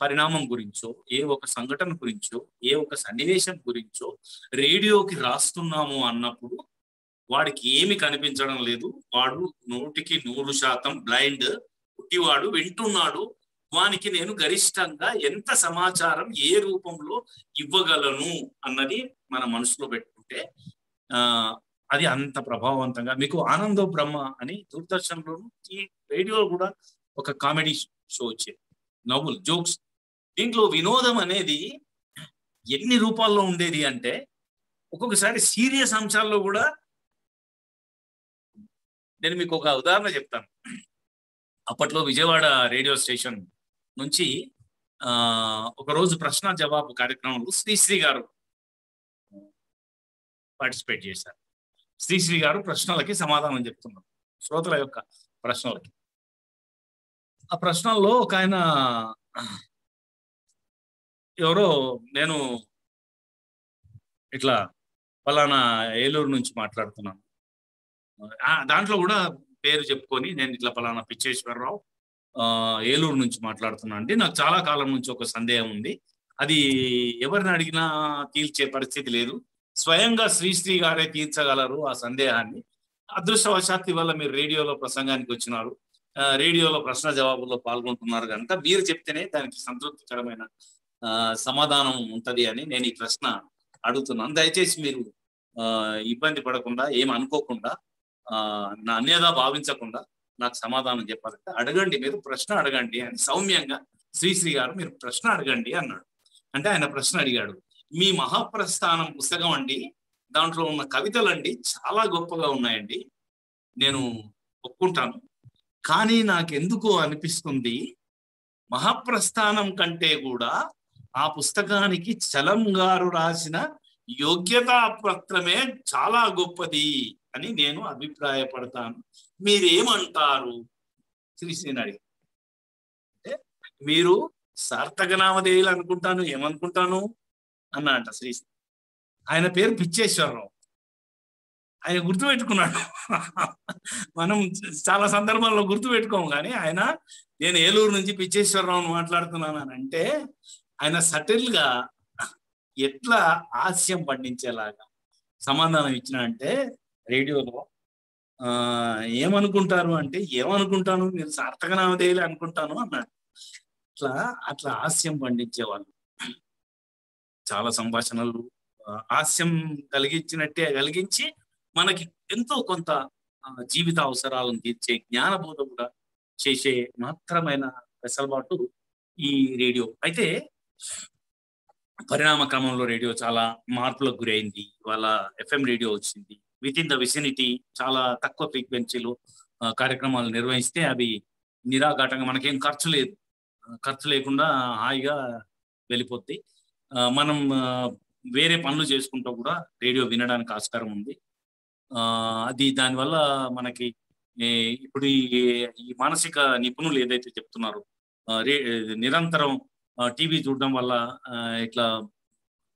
పరిణామం గురించో ఏ ఒక సంఘటన గురించో ఏ ఒక సన్నివేశం గురించో రేడియోకి రాస్తున్నాము అన్నప్పుడు వాడికి ఏమి కనిపించడం లేదు. వాడు నూటికి నూరు శాతం బ్లైండ్ పుట్టివాడు వింటున్నాడు. వానికి నేను గరిష్టంగా ఎంత సమాచారం ఏ రూపంలో ఇవ్వగలను అన్నది మన మనసులో పెట్టు ఆ అది అంత ప్రభావవంతంగా మీకు ఆనందో బ్రహ్మ అని దూరదర్శన్లోను ఈ రేడియో కూడా ఒక కామెడీ షో వచ్చేది నవ్వులు జోక్స్. దీంట్లో వినోదం అనేది ఎన్ని రూపాల్లో ఉండేది అంటే ఒక్కొక్కసారి సీరియస్ అంశాల్లో కూడా నేను మీకు ఒక ఉదాహరణ చెప్తాను. అప్పట్లో విజయవాడ రేడియో స్టేషన్ నుంచి ఆ ఒక రోజు ప్రశ్న జవాబు కార్యక్రమంలో శ్రీశ్రీ గారు పార్టిసిపేట్ చేశారు. శ్రీశ్రీ గారు ప్రశ్నలకి సమాధానం చెప్తున్నారు. శ్రోతల యొక్క ప్రశ్నలకి. ఆ ప్రశ్నల్లో ఒక ఆయన ఎవరో నేను ఇట్లా ఫలానా ఏలూరు నుంచి మాట్లాడుతున్నాను. ఆ, దాంట్లో కూడా పేరు చెప్పుకొని నేను ఇట్లా ఫలానా పిచ్చేశ్వరరావు ఏలూరు నుంచి మాట్లాడుతున్నా అండి. నాకు చాలా కాలం నుంచి ఒక సందేహం ఉంది. అది ఎవరిని అడిగినా తీల్చే పరిస్థితి లేదు. స్వయంగా శ్రీశ్రీ గారే తీర్చగలరు ఆ సందేహాన్ని. అదృష్టవశాత్తు ఇవాళ మీరు రేడియోలో ప్రసంగానికి వచ్చినారు. ఆ, రేడియోలో ప్రశ్న జవాబుల్లో పాల్గొంటున్నారు కనుక మీరు చెప్తేనే దానికి సంతృప్తికరమైన ఆ, సమాధానం ఉంటది అని నేను ఈ ప్రశ్న అడుగుతున్నాను. దయచేసి మీరు ఆ, ఇబ్బంది పడకుండా ఏం అనుకోకుండా ఆ, నా అన్యదా భావించకుండా నాకు సమాధానం చెప్పాలంటే అడగండి మీరు ప్రశ్న అడగండి అని సౌమ్యంగా శ్రీశ్రీ గారు మీరు ప్రశ్న అడగండి అన్నాడు. అంటే ఆయన ప్రశ్న అడిగాడు. మీ మహాప్రస్థానం పుస్తకం అండి. దాంట్లో ఉన్న కవితలండి చాలా గొప్పగా ఉన్నాయండి. నేను ఒప్పుకుంటాను. కానీ నాకెందుకో అనిపిస్తుంది మహాప్రస్థానం కంటే కూడా ఆ పుస్తకానికి చలం గారు రాసిన యోగ్యతా పత్రమే చాలా గొప్పది అని నేను అభిప్రాయపడతాను. మీరేమంటారు? శ్రీశ్రీని అడిగి. అంటే మీరు సార్థక నామధేయులు అనుకుంటాను ఏమనుకుంటాను? అన్న అంట శ్రీ ఆయన పేరు పిచ్చేశ్వరరావు. ఆయన గుర్తుపెట్టుకున్నాడు మనం చాలా సందర్భాల్లో గుర్తుపెట్టుకోము కానీ ఆయన నేను ఏలూరు నుంచి పిచ్చేశ్వరరావుని మాట్లాడుతున్నాను అని అంటే ఆయన సటిల్గా ఎట్లా హాస్యం పండించేలాగా సమాధానం ఇచ్చిన అంటే రేడియోలో ఆ ఏమనుకుంటారు అంటే ఏమనుకుంటాను? మీరు సార్థకనామదేవి అనుకుంటాను అన్నాడు. అట్లా అట్లా హాస్యం పండించేవాళ్ళు. చాలా సంభాషణలు హాస్యం కలిగించినట్టే కలిగించి మనకి ఎంతో కొంత జీవిత అవసరాలను తీర్చే జ్ఞానబోధ కూడా చేసే మాత్రమైన వెసలుబాటు ఈ రేడియో. అయితే పరిణామ క్రమంలో రేడియో చాలా మార్పులకు గురైంది. ఇవాళ ఎఫ్ఎం రేడియో వచ్చింది. విత్ ఇన్ ద విసినిటీ చాలా తక్కువ ఫ్రీక్వెన్సీలు కార్యక్రమాలు నిర్వహిస్తే అవి నిరాఘాటంగా మనకేం ఖర్చు లేదు. ఖర్చు లేకుండా హాయిగా వెళ్ళిపోద్ది మనం ఆ, వేరే పనులు చేసుకుంటూ కూడా రేడియో వినడానికి ఆస్కారం ఉంది. ఆ, అది దానివల్ల మనకి ఇప్పుడు ఈ మానసిక నిపుణులు ఏదైతే చెప్తున్నారో రే నిరంతరం టీవీ చూడడం వల్ల ఆ, ఇట్లా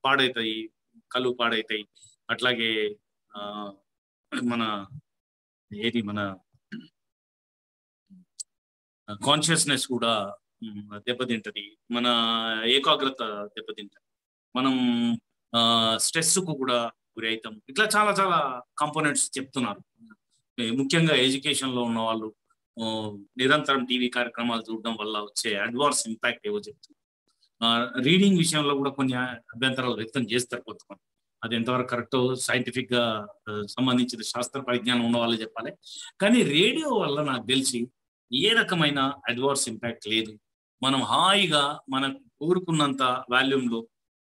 పాడైతాయి కళ్ళు పాడైతాయి. అట్లాగే ఆ, మన ఏది మన కాన్షియస్నెస్ కూడా దెబ్బతింటది. మన ఏకాగ్రత దెబ్బతింటది. మనం స్ట్రెస్కు కూడా గురి అవుతాం ఇట్లా చాలా చాలా కాంపోనెంట్స్ చెప్తున్నారు. ముఖ్యంగా ఎడ్యుకేషన్లో ఉన్న వాళ్ళు నిరంతరం టీవీ కార్యక్రమాలు చూడడం వల్ల వచ్చే అడ్వాన్స్ ఇంపాక్ట్ ఏవో చెప్తున్నారు. రీడింగ్ విషయంలో కూడా కొన్ని అభ్యంతరాలు వ్యక్తం చేస్తారు కొంతమంది. అది ఎంతవరకు కరెక్ట్ సైంటిఫిక్గా సంబంధించిన శాస్త్ర పరిజ్ఞానం ఉన్న వాళ్ళు చెప్పాలి. కానీ రేడియో వల్ల నాకు తెలిసి ఏ రకమైన అడ్వాన్స్ ఇంపాక్ట్ లేదు. మనం హాయిగా మనం కోరుకున్నంత వాల్యూమ్లో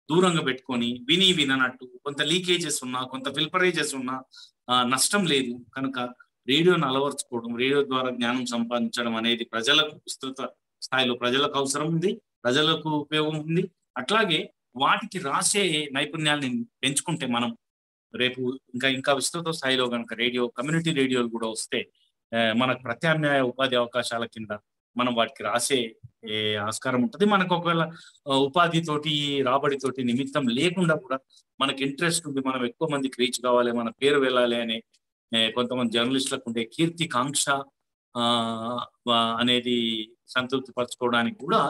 దూరంగా పెట్టుకొని విని విననట్టు కొంత లీకేజెస్ ఉన్నా కొంత ఫిల్పరేజెస్ ఉన్నా ఆ, నష్టం లేదు. కనుక రేడియోను అలవర్చుకోవడం రేడియో ద్వారా జ్ఞానం సంపాదించడం అనేది ప్రజలకు విస్తృత స్థాయిలో ప్రజలకు అవసరం ఉంది ప్రజలకు ఉపయోగం ఉంది. అట్లాగే వాటికి రాసే నైపుణ్యాన్ని పెంచుకుంటే మనం రేపు ఇంకా ఇంకా విస్తృత స్థాయిలో కనుక రేడియో కమ్యూనిటీ రేడియోలు కూడా వస్తే మనకు ప్రత్యామ్నాయ ఉపాధి అవకాశాల కింద మనం వాటికి రాసే ఆస్కారం ఉంటుంది. మనకు ఒకవేళ ఉపాధితోటి రాబడితోటి నిమిత్తం లేకుండా కూడా మనకి ఇంట్రెస్ట్ ఉంది మనం ఎక్కువ మందికి రీచ్ కావాలి మన పేరు వెళ్ళాలి అనే కొంతమంది జర్నలిస్టులకు ఉండే కీర్తి కాంక్ష అనేది సంతృప్తి పరచుకోవడానికి కూడా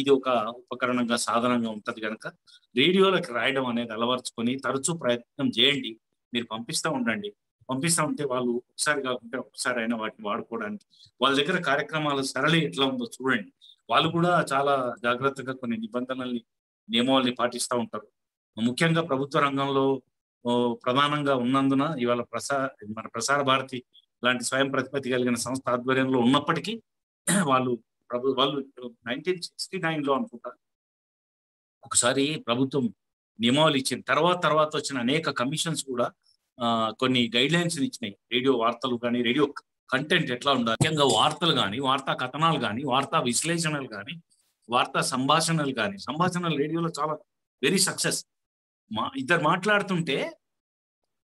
ఇది ఒక ఉపకరణంగా సాధనంగా ఉంటుంది కనుక రేడియోలకు రాయడం అనేది అలవర్చుకొని తరచూ ప్రయత్నం చేయండి. మీరు పంపిస్తూ ఉండండి. పంపిస్తా ఉంటే వాళ్ళు ఒకసారి కాకుంటే ఒకసారి అయినా వాటిని వాడుకోవడానికి. వాళ్ళ దగ్గర కార్యక్రమాల సరళి ఎట్లా ఉందో చూడండి. వాళ్ళు కూడా చాలా జాగ్రత్తగా కొన్ని నిబంధనల్ని నియమావళిని పాటిస్తూ ఉంటారు. ముఖ్యంగా ప్రభుత్వ రంగంలో ప్రధానంగా ఉన్నందున ఇవాళ ప్రసా మన ప్రసార భారతి లాంటి స్వయం ప్రతిపత్తి కలిగిన సంస్థ ఆధ్వర్యంలో ఉన్నప్పటికీ వాళ్ళు ప్రభు వాళ్ళు నైన్టీన్ సిక్స్టీ నైన్లో అనుకుంటా ఒకసారి ప్రభుత్వం నియమావళి ఇచ్చిన తర్వాత తర్వాత వచ్చిన అనేక కమిషన్స్ కూడా కొన్ని గైడ్ లైన్స్ ఇచ్చినాయి. రేడియో వార్తలు కానీ రేడియో కంటెంట్ ఎట్లా ఉండాలి? ముఖ్యంగా వార్తలు కానీ వార్తా కథనాలు కానీ వార్తా విశ్లేషణలు కానీ వార్తా సంభాషణలు కానీ సంభాషణలు రేడియోలో చాలా వెరీ సక్సెస్ మా ఇద్దరు మాట్లాడుతుంటే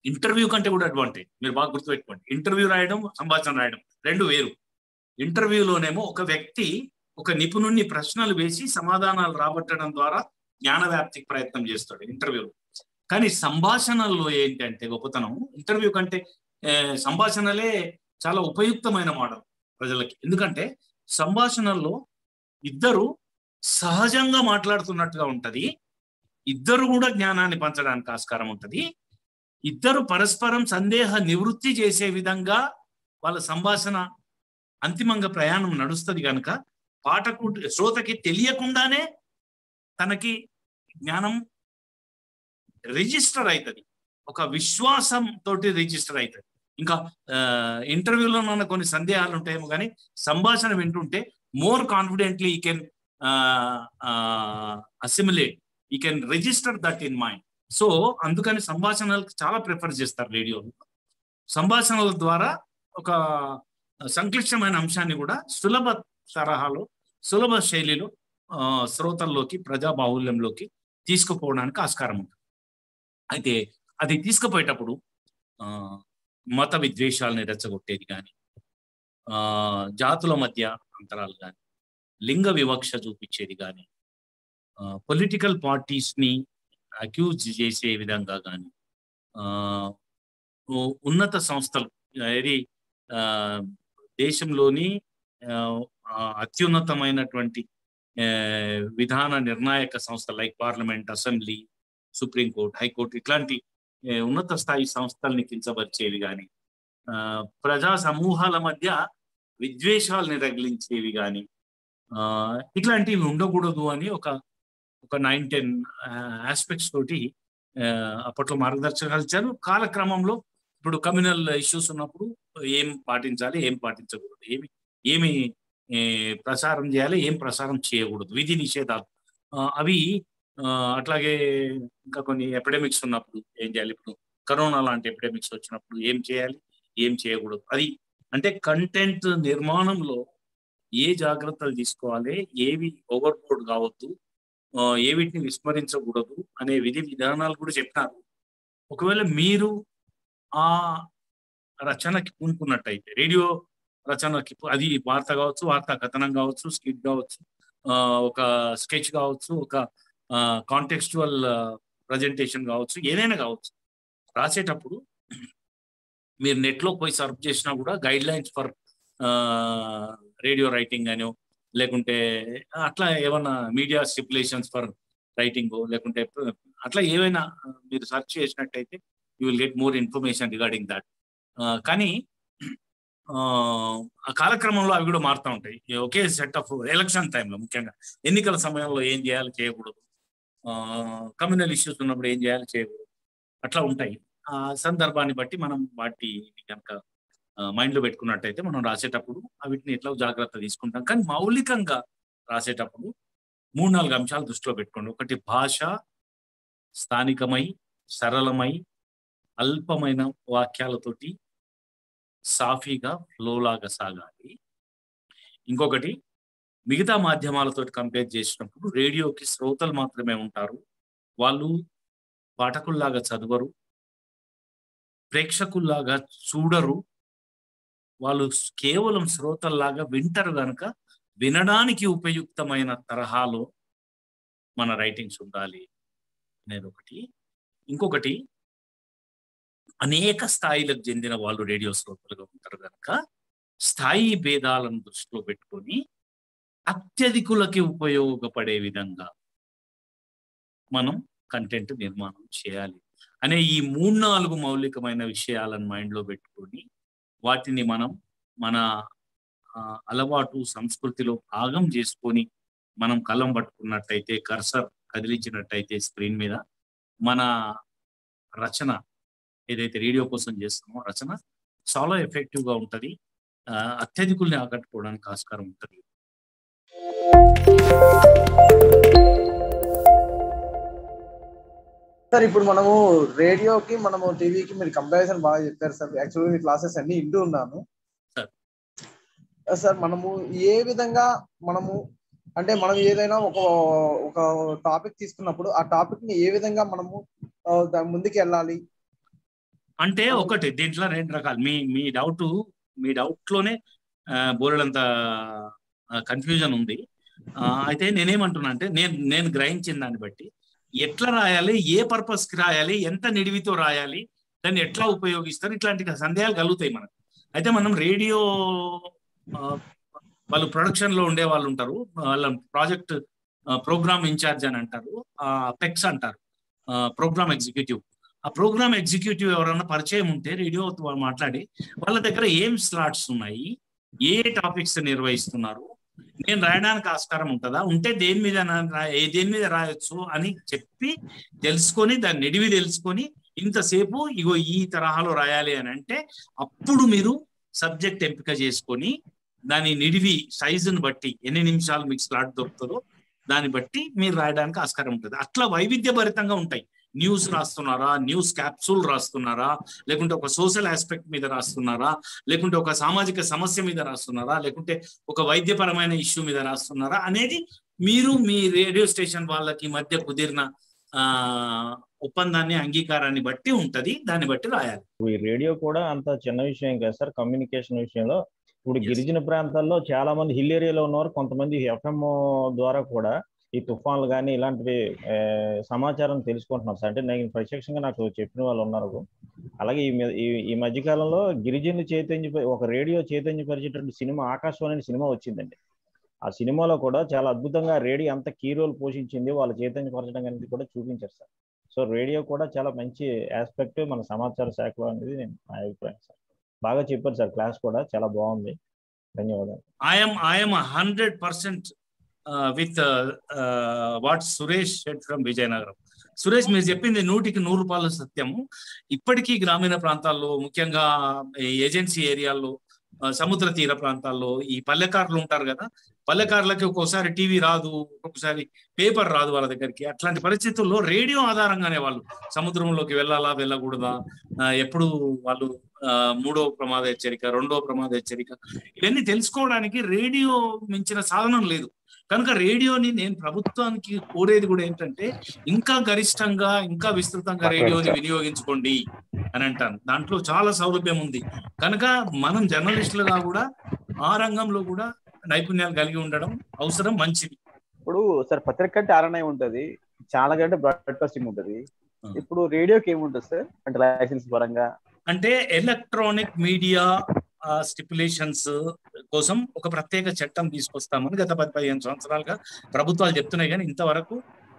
ఇంటర్వ్యూ కంటే కూడా అడ్వాంటేజ్ మీరు బాగా గుర్తుపెట్టుకోండి. ఇంటర్వ్యూ రాయడం సంభాషణ రాయడం రెండు వేరు. ఇంటర్వ్యూలోనేమో ఒక వ్యక్తి ఒక నిపుణుణ్ణి ప్రశ్నలు వేసి సమాధానాలు రాబట్టడం ద్వారా జ్ఞాన వ్యాప్తికి ప్రయత్నం చేస్తాడు ఇంటర్వ్యూలో కానీ సంభాషణల్లో ఏంటంటే గొప్పతనం ఇంటర్వ్యూ కంటే సంభాషణలే చాలా ఉపయుక్తమైన మోడల్ ప్రజలకి. ఎందుకంటే సంభాషణల్లో ఇద్దరు సహజంగా మాట్లాడుతున్నట్టుగా ఉంటది. ఇద్దరు కూడా జ్ఞానాన్ని పంచడానికి ఆస్కారం ఉంటుంది. ఇద్దరు పరస్పరం సందేహ నివృత్తి చేసే విధంగా వాళ్ళ సంభాషణ అంతిమంగా ప్రయాణం నడుస్తుంది కనుక పాఠకు శ్రోతకి తెలియకుండానే తనకి జ్ఞానం రిజిస్టర్ అవుతుంది ఒక విశ్వాసం తోటి రిజిస్టర్ అవుతుంది ఇంకా ఇంటర్వ్యూలో ఉన్న కొన్ని సందేహాలు ఉంటాయేమో కానీ సంభాషణ వింటుంటే more confidently he can assimilate he can register that in mind so అందుకని సంభాషణలకు చాలా ప్రిఫర్ చేస్తారు రేడియోలో. సంభాషణల ద్వారా ఒక సంక్లిష్టమైన అంశాన్ని కూడా సులభ తరహాలో సులభ శైలిలో ఆ, శ్రోతల్లోకి ప్రజా బాహుల్యంలోకి తీసుకుపోవడానికి ఆస్కారం ఉంటుంది అయితే అది తీసుకుపోయేటప్పుడు మత విద్వేషాలని రెచ్చగొట్టేది కానీ జాతుల మధ్య అంతరాలు కానీ లింగ వివక్ష చూపించేది కానీ పొలిటికల్ పార్టీస్ని అక్యూజ్ చేసే విధంగా కానీ ఉన్నత సంస్థలు ఏది దేశంలోని అత్యున్నతమైనటువంటి విధాన నిర్ణాయక సంస్థ like parliament assembly supreme court high court ఇట్లాంటి ఉన్నత స్థాయి సంస్థల్ని కించపరిచేవి కానీ ప్రజా సమూహాల మధ్య విద్వేషాలని రగిలించేవి కానీ ఇట్లాంటివి ఉండకూడదు అని ఒక ఒక నైన్ టెన్ ఆస్పెక్ట్స్ తోటి ఆ, అప్పట్లో మార్గదర్శకాలు ఇచ్చారు. కాలక్రమంలో ఇప్పుడు కమ్యూనల్ ఇష్యూస్ ఉన్నప్పుడు ఏం పాటించాలి ఏం పాటించకూడదు ఏమి ఏమి ప్రసారం చేయాలి ఏం ప్రసారం చేయకూడదు విధి నిషేధాలు. ఆ, అవి అట్లాగే ఇంకా కొన్ని ఎపిడమిక్స్ ఉన్నప్పుడు ఏం చేయాలి ఇప్పుడు? కరోనా లాంటి ఎపిడమిక్స్ వచ్చినప్పుడు ఏం చేయాలి? ఏం చేయకూడదు? అది అంటే కంటెంట్ నిర్మాణంలో ఏ జాగ్రత్తలు తీసుకోవాలి? ఏవి ఓవర్బోర్డ్ కావద్దు? ఏ వీటిని విస్మరించకూడదు? అనే విధి విధానాలు కూడా చెప్పినారు. ఒకవేళ మీరు ఆ రచనకి పూనుకున్నట్టయితే రేడియో రచనకి అది వార్త కావచ్చు వార్త కథనం కావచ్చు స్కిట్ కావచ్చు ఒక స్కెచ్ కావచ్చు ఒక కాంటెక్స్చువల్ ప్రజెంటేషన్ కావచ్చు ఏదైనా కావచ్చు. రాసేటప్పుడు మీరు నెట్లో పోయి సర్చ్ చేసినా కూడా guide lines for radio writing అని లేకుంటే అట్లా ఏమన్నా మీడియా స్టిపులేషన్స్ ఫర్ రైటింగ్ లేకుంటే అట్లా ఏవైనా మీరు సెర్చ్ చేసినట్టయితే you will get more information regarding that కానీ ఆ, కాలక్రమంలో అవి కూడా మారుతూ ఉంటాయి. ఒకే సెట్ ఆఫ్ ఎలక్షన్ టైంలో ముఖ్యంగా. ఎన్నికల సమయంలో ఏం చేయాలి చేయకూడదు. కమ్యూనల్ ఇష్యూస్ ఉన్నప్పుడు ఏం చేయాలి? చేయకూడదు అట్లా ఉంటాయి. ఆ సందర్భాన్ని బట్టి మనం వాటి కనుక మైండ్లో పెట్టుకున్నట్టయితే మనం రాసేటప్పుడు వీటిని ఎట్లా జాగ్రత్త తీసుకుంటాం. కానీ మౌలికంగా రాసేటప్పుడు మూడు నాలుగు అంశాలు దృష్టిలో పెట్టుకోండి. ఒకటి భాష స్థానికమై సరళమై అల్పమైన వాక్యాలతోటి సాఫీగా ఫ్లోలాగా సాగాలి. ఇంకొకటి మిగతా మాధ్యమాలతో కంపేర్ చేసినప్పుడు రేడియోకి శ్రోతలు మాత్రమే ఉంటారు. వాళ్ళు పాఠకుల్లాగా చదవరు. ప్రేక్షకుల్లాగా చూడరు. వాళ్ళు కేవలం శ్రోతల్లాగా వింటారు కనుక వినడానికి ఉపయుక్తమైన తరహాలో మన రైటింగ్స్ ఉండాలి అనేది ఒకటి. ఇంకొకటి అనేక స్థాయిలకు చెందిన వాళ్ళు రేడియో శ్రోతలుగా ఉంటారు కనుక స్థాయి భేదాలను దృష్టిలో పెట్టుకొని అత్యధికులకి ఉపయోగపడే విధంగా మనం కంటెంట్ నిర్మాణం చేయాలి అనే ఈ మూడు నాలుగు మౌలికమైన విషయాలను మైండ్లో పెట్టుకొని వాటిని మనం మన అలవాటు సంస్కృతిలో భాగం చేసుకొని మనం కలం పట్టుకున్నట్టయితే కర్సర్ కదిలించినట్టయితే స్క్రీన్ మీద మన రచన ఏదైతే రేడియో కోసం చేస్తామో రచన చాలా ఎఫెక్టివ్గా అత్యధికుల్ని ఆకట్టుకోవడానికి ఆస్కారం ఉంటుంది. సార్ ఇప్పుడు మనము రేడియోకి మనము టీవీకి మీరు కంపారిజన్ బాగా చెప్పారు సార్. యాక్చువల్గా మీ క్లాసెస్ అన్ని ఇంటూ ఉన్నాను సార్. సార్ మనము ఏ విధంగా మనము అంటే మనం ఏదైనా ఒక ఒక టాపిక్ తీసుకున్నప్పుడు ఆ టాపిక్ని ఏ విధంగా మనము ఆ, దాని ముందుకు వెళ్ళాలి? అంటే ఒకటి దీంట్లో రెండు రకాలు. మీ మీ డౌట్ మీ డౌట్లోనే బోలెడంత కన్ఫ్యూజన్ ఉంది. అయితే నేనేమంటున్నా అంటే నేను నేను గ్రహించిన దాన్ని బట్టి ఎట్లా రాయాలి ఏ పర్పస్కి రాయాలి ఎంత నిడివితో రాయాలి దాన్ని ఎట్లా ఉపయోగిస్తారు ఇట్లాంటి సందేహాలు కలుగుతాయి మనకు. అయితే మనం రేడియో వాళ్ళు ప్రొడక్షన్లో ఉండే వాళ్ళు ఉంటారు వాళ్ళ ప్రాజెక్ట్ ప్రోగ్రామ్ ఇన్ఛార్జ్ అని అంటారు పెక్స్ అంటారు ప్రోగ్రామ్ ఎగ్జిక్యూటివ్. ఆ ప్రోగ్రామ్ ఎగ్జిక్యూటివ్ ఎవరైనా పరిచయం ఉంటే రేడియో మాట్లాడి వాళ్ళ దగ్గర ఏం స్లాట్స్ ఉన్నాయి ఏ టాపిక్స్ నిర్వహిస్తున్నారు నేను రాయడానికి ఆస్కారం ఉంటుందా? ఉంటే దేని మీద ఏ దేని మీద రాయొచ్చు అని చెప్పి తెలుసుకొని దాన్ని నిడివి తెలుసుకొని ఇంతసేపు ఇగో ఈ తరహాలో రాయాలి అని అంటే అప్పుడు మీరు సబ్జెక్ట్ ఎంపిక చేసుకొని దాని నిడివి సైజును బట్టి ఎన్ని నిమిషాలు మీకు స్లాట్ దొరుకుతుందో దాన్ని బట్టి మీరు రాయడానికి ఆస్కారం ఉంటుంది. అట్లా వైవిధ్యభరితంగా ఉంటాయి. న్యూస్ రాస్తున్నారా? న్యూస్ క్యాప్సూల్ రాస్తున్నారా? లేకుంటే ఒక సోషల్ ఆస్పెక్ట్ మీద రాస్తున్నారా? లేకుంటే ఒక సామాజిక సమస్య మీద రాస్తున్నారా? లేకుంటే ఒక వైద్యపరమైన ఇష్యూ మీద రాస్తున్నారా? అనేది మీరు మీ రేడియో స్టేషన్ వాళ్ళకి మధ్య కుదిరిన ఆ ఒప్పందాన్ని అంగీకారాన్ని బట్టి ఉంటది. దాన్ని బట్టి రాయాలి. ఈ రేడియో కూడా అంత చిన్న విషయం కాదు సార్. కమ్యూనికేషన్ విషయంలో ఇప్పుడు. గిరిజన ప్రాంతాల్లో చాలా మంది హిల్ ఏరియాలో ఉన్నవారు కొంతమంది ఎఫ్ఎం ద్వారా కూడా ఈ తుఫాన్లు కానీ ఇలాంటివి సమాచారం తెలుసుకుంటున్నారు సార్. అంటే నేను ప్రత్యక్షంగా నాకు చెప్పిన వాళ్ళు ఉన్నారు. అలాగే ఈ ఈ మధ్యకాలంలో గిరిజనులు చైతన్య ఒక రేడియో చైతన్యపరిచేటువంటి సినిమా ఆకాశవాణి సినిమా వచ్చిందండి. ఆ సినిమాలో కూడా చాలా అద్భుతంగా రేడియో అంత కీ రోల్ పోషించింది వాళ్ళు చైతన్యపరచడం అనేది కూడా చూపించారు సార్. సో రేడియో కూడా చాలా మంచి ఆస్పెక్ట్ మన సమాచార శాఖలో అనేది నేను నా అభిప్రాయం సార్. బాగా చెప్పారు సార్. క్లాస్ కూడా చాలా బాగుంది. ధన్యవాదాలు. I'm I'm hundred percent with what Suresh from Vizianagaram. Suresh మీరు చెప్పింది నూటికి నూరు రూపాయలు సత్యము ఇప్పటికీ గ్రామీణ ప్రాంతాల్లో ముఖ్యంగా ఈ ఏజెన్సీ ఏరియాల్లో సముద్ర తీర ప్రాంతాల్లో ఈ పల్లెకారులు ఉంటారు కదా పల్లెకారులకి ఒక్కోసారి టీవీ రాదు ఒక్కొక్కసారి పేపర్ రాదు వాళ్ళ దగ్గరికి. అట్లాంటి పరిస్థితుల్లో రేడియో ఆధారంగానే వాళ్ళు సముద్రంలోకి వెళ్ళాలా వెళ్ళకూడదా? ఎప్పుడు వాళ్ళు ఆ, మూడో ప్రమాద హెచ్చరిక రెండో ప్రమాద హెచ్చరిక? ఇవన్నీ తెలుసుకోవడానికి రేడియో మించిన సాధనం లేదు. కనుక రేడియోని నేను ప్రభుత్వానికి కోరేది కూడా ఏంటంటే ఇంకా గరిష్టంగా ఇంకా విస్తృతంగా రేడియోని వినియోగించుకోండి అని అంటాను. దాంట్లో చాలా సౌలభ్యం ఉంది. కనుక మనం జర్నలిస్టులుగా కూడా ఆ రంగంలో కూడా నైపుణ్యాలు కలిగి ఉండడం అవసరం మంచిది. ఇప్పుడు సార్ పత్రిక అంటే ఆర్ఎన్ఐ ఉంటది. ఛానల్ అంటే బ్రాడ్కాస్టింగ్ ఉంటది. ఇప్పుడు రేడియోకి ఏముంటుంది సార్? అంటే లైసెన్స్ పరంగా? అంటే ఎలక్ట్రానిక్ మీడియా స్టిపులేషన్స్ కోసం ఒక ప్రత్యేక చట్టం తీసుకొస్తామని గత పది పదిహేను సంవత్సరాలుగా ప్రభుత్వాలు చెప్తున్నాయి. కానీ ఇంతవరకు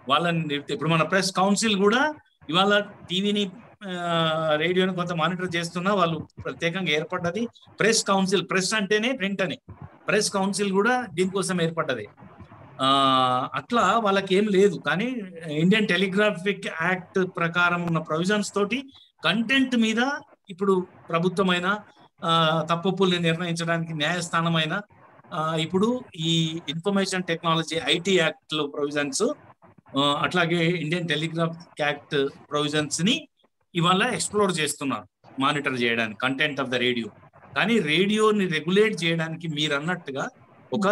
వాళ్ళని ఇప్పుడు మన ప్రెస్ కౌన్సిల్ కూడా ఇవాళ టీవీని రేడియోని కొంత మానిటర్ చేస్తున్నా వాళ్ళు ప్రత్యేకంగా ఏర్పడ్డది. ప్రెస్ కౌన్సిల్ ప్రెస్ అంటేనే ప్రింట్ అని. ప్రెస్ కౌన్సిల్ కూడా దీనికోసం ఏర్పడ్డది. అట్లా వాళ్ళకి ఏం లేదు. కానీ ఇండియన్ టెలిగ్రాఫిక్ యాక్ట్ ప్రకారం ఉన్న ప్రొవిజన్స్ తోటి కంటెంట్ మీద ఇప్పుడు ప్రభుత్వమైన ఆ, నిర్ణయించడానికి న్యాయస్థానమైన ఇప్పుడు ఈ ఇన్ఫర్మేషన్ టెక్నాలజీ ఐటీ యాక్ట్లో ప్రొవిజన్స్ అట్లాగే ఇండియన్ టెలిగ్రాఫ్ యాక్ట్ ప్రొవిజన్స్ని ఇవాళ ఎక్స్ప్లోర్ చేస్తున్నారు మానిటర్ చేయడానికి కంటెంట్ ఆఫ్ ద రేడియో. కానీ రేడియోని రెగ్యులేట్ చేయడానికి మీరు అన్నట్టుగా ఒక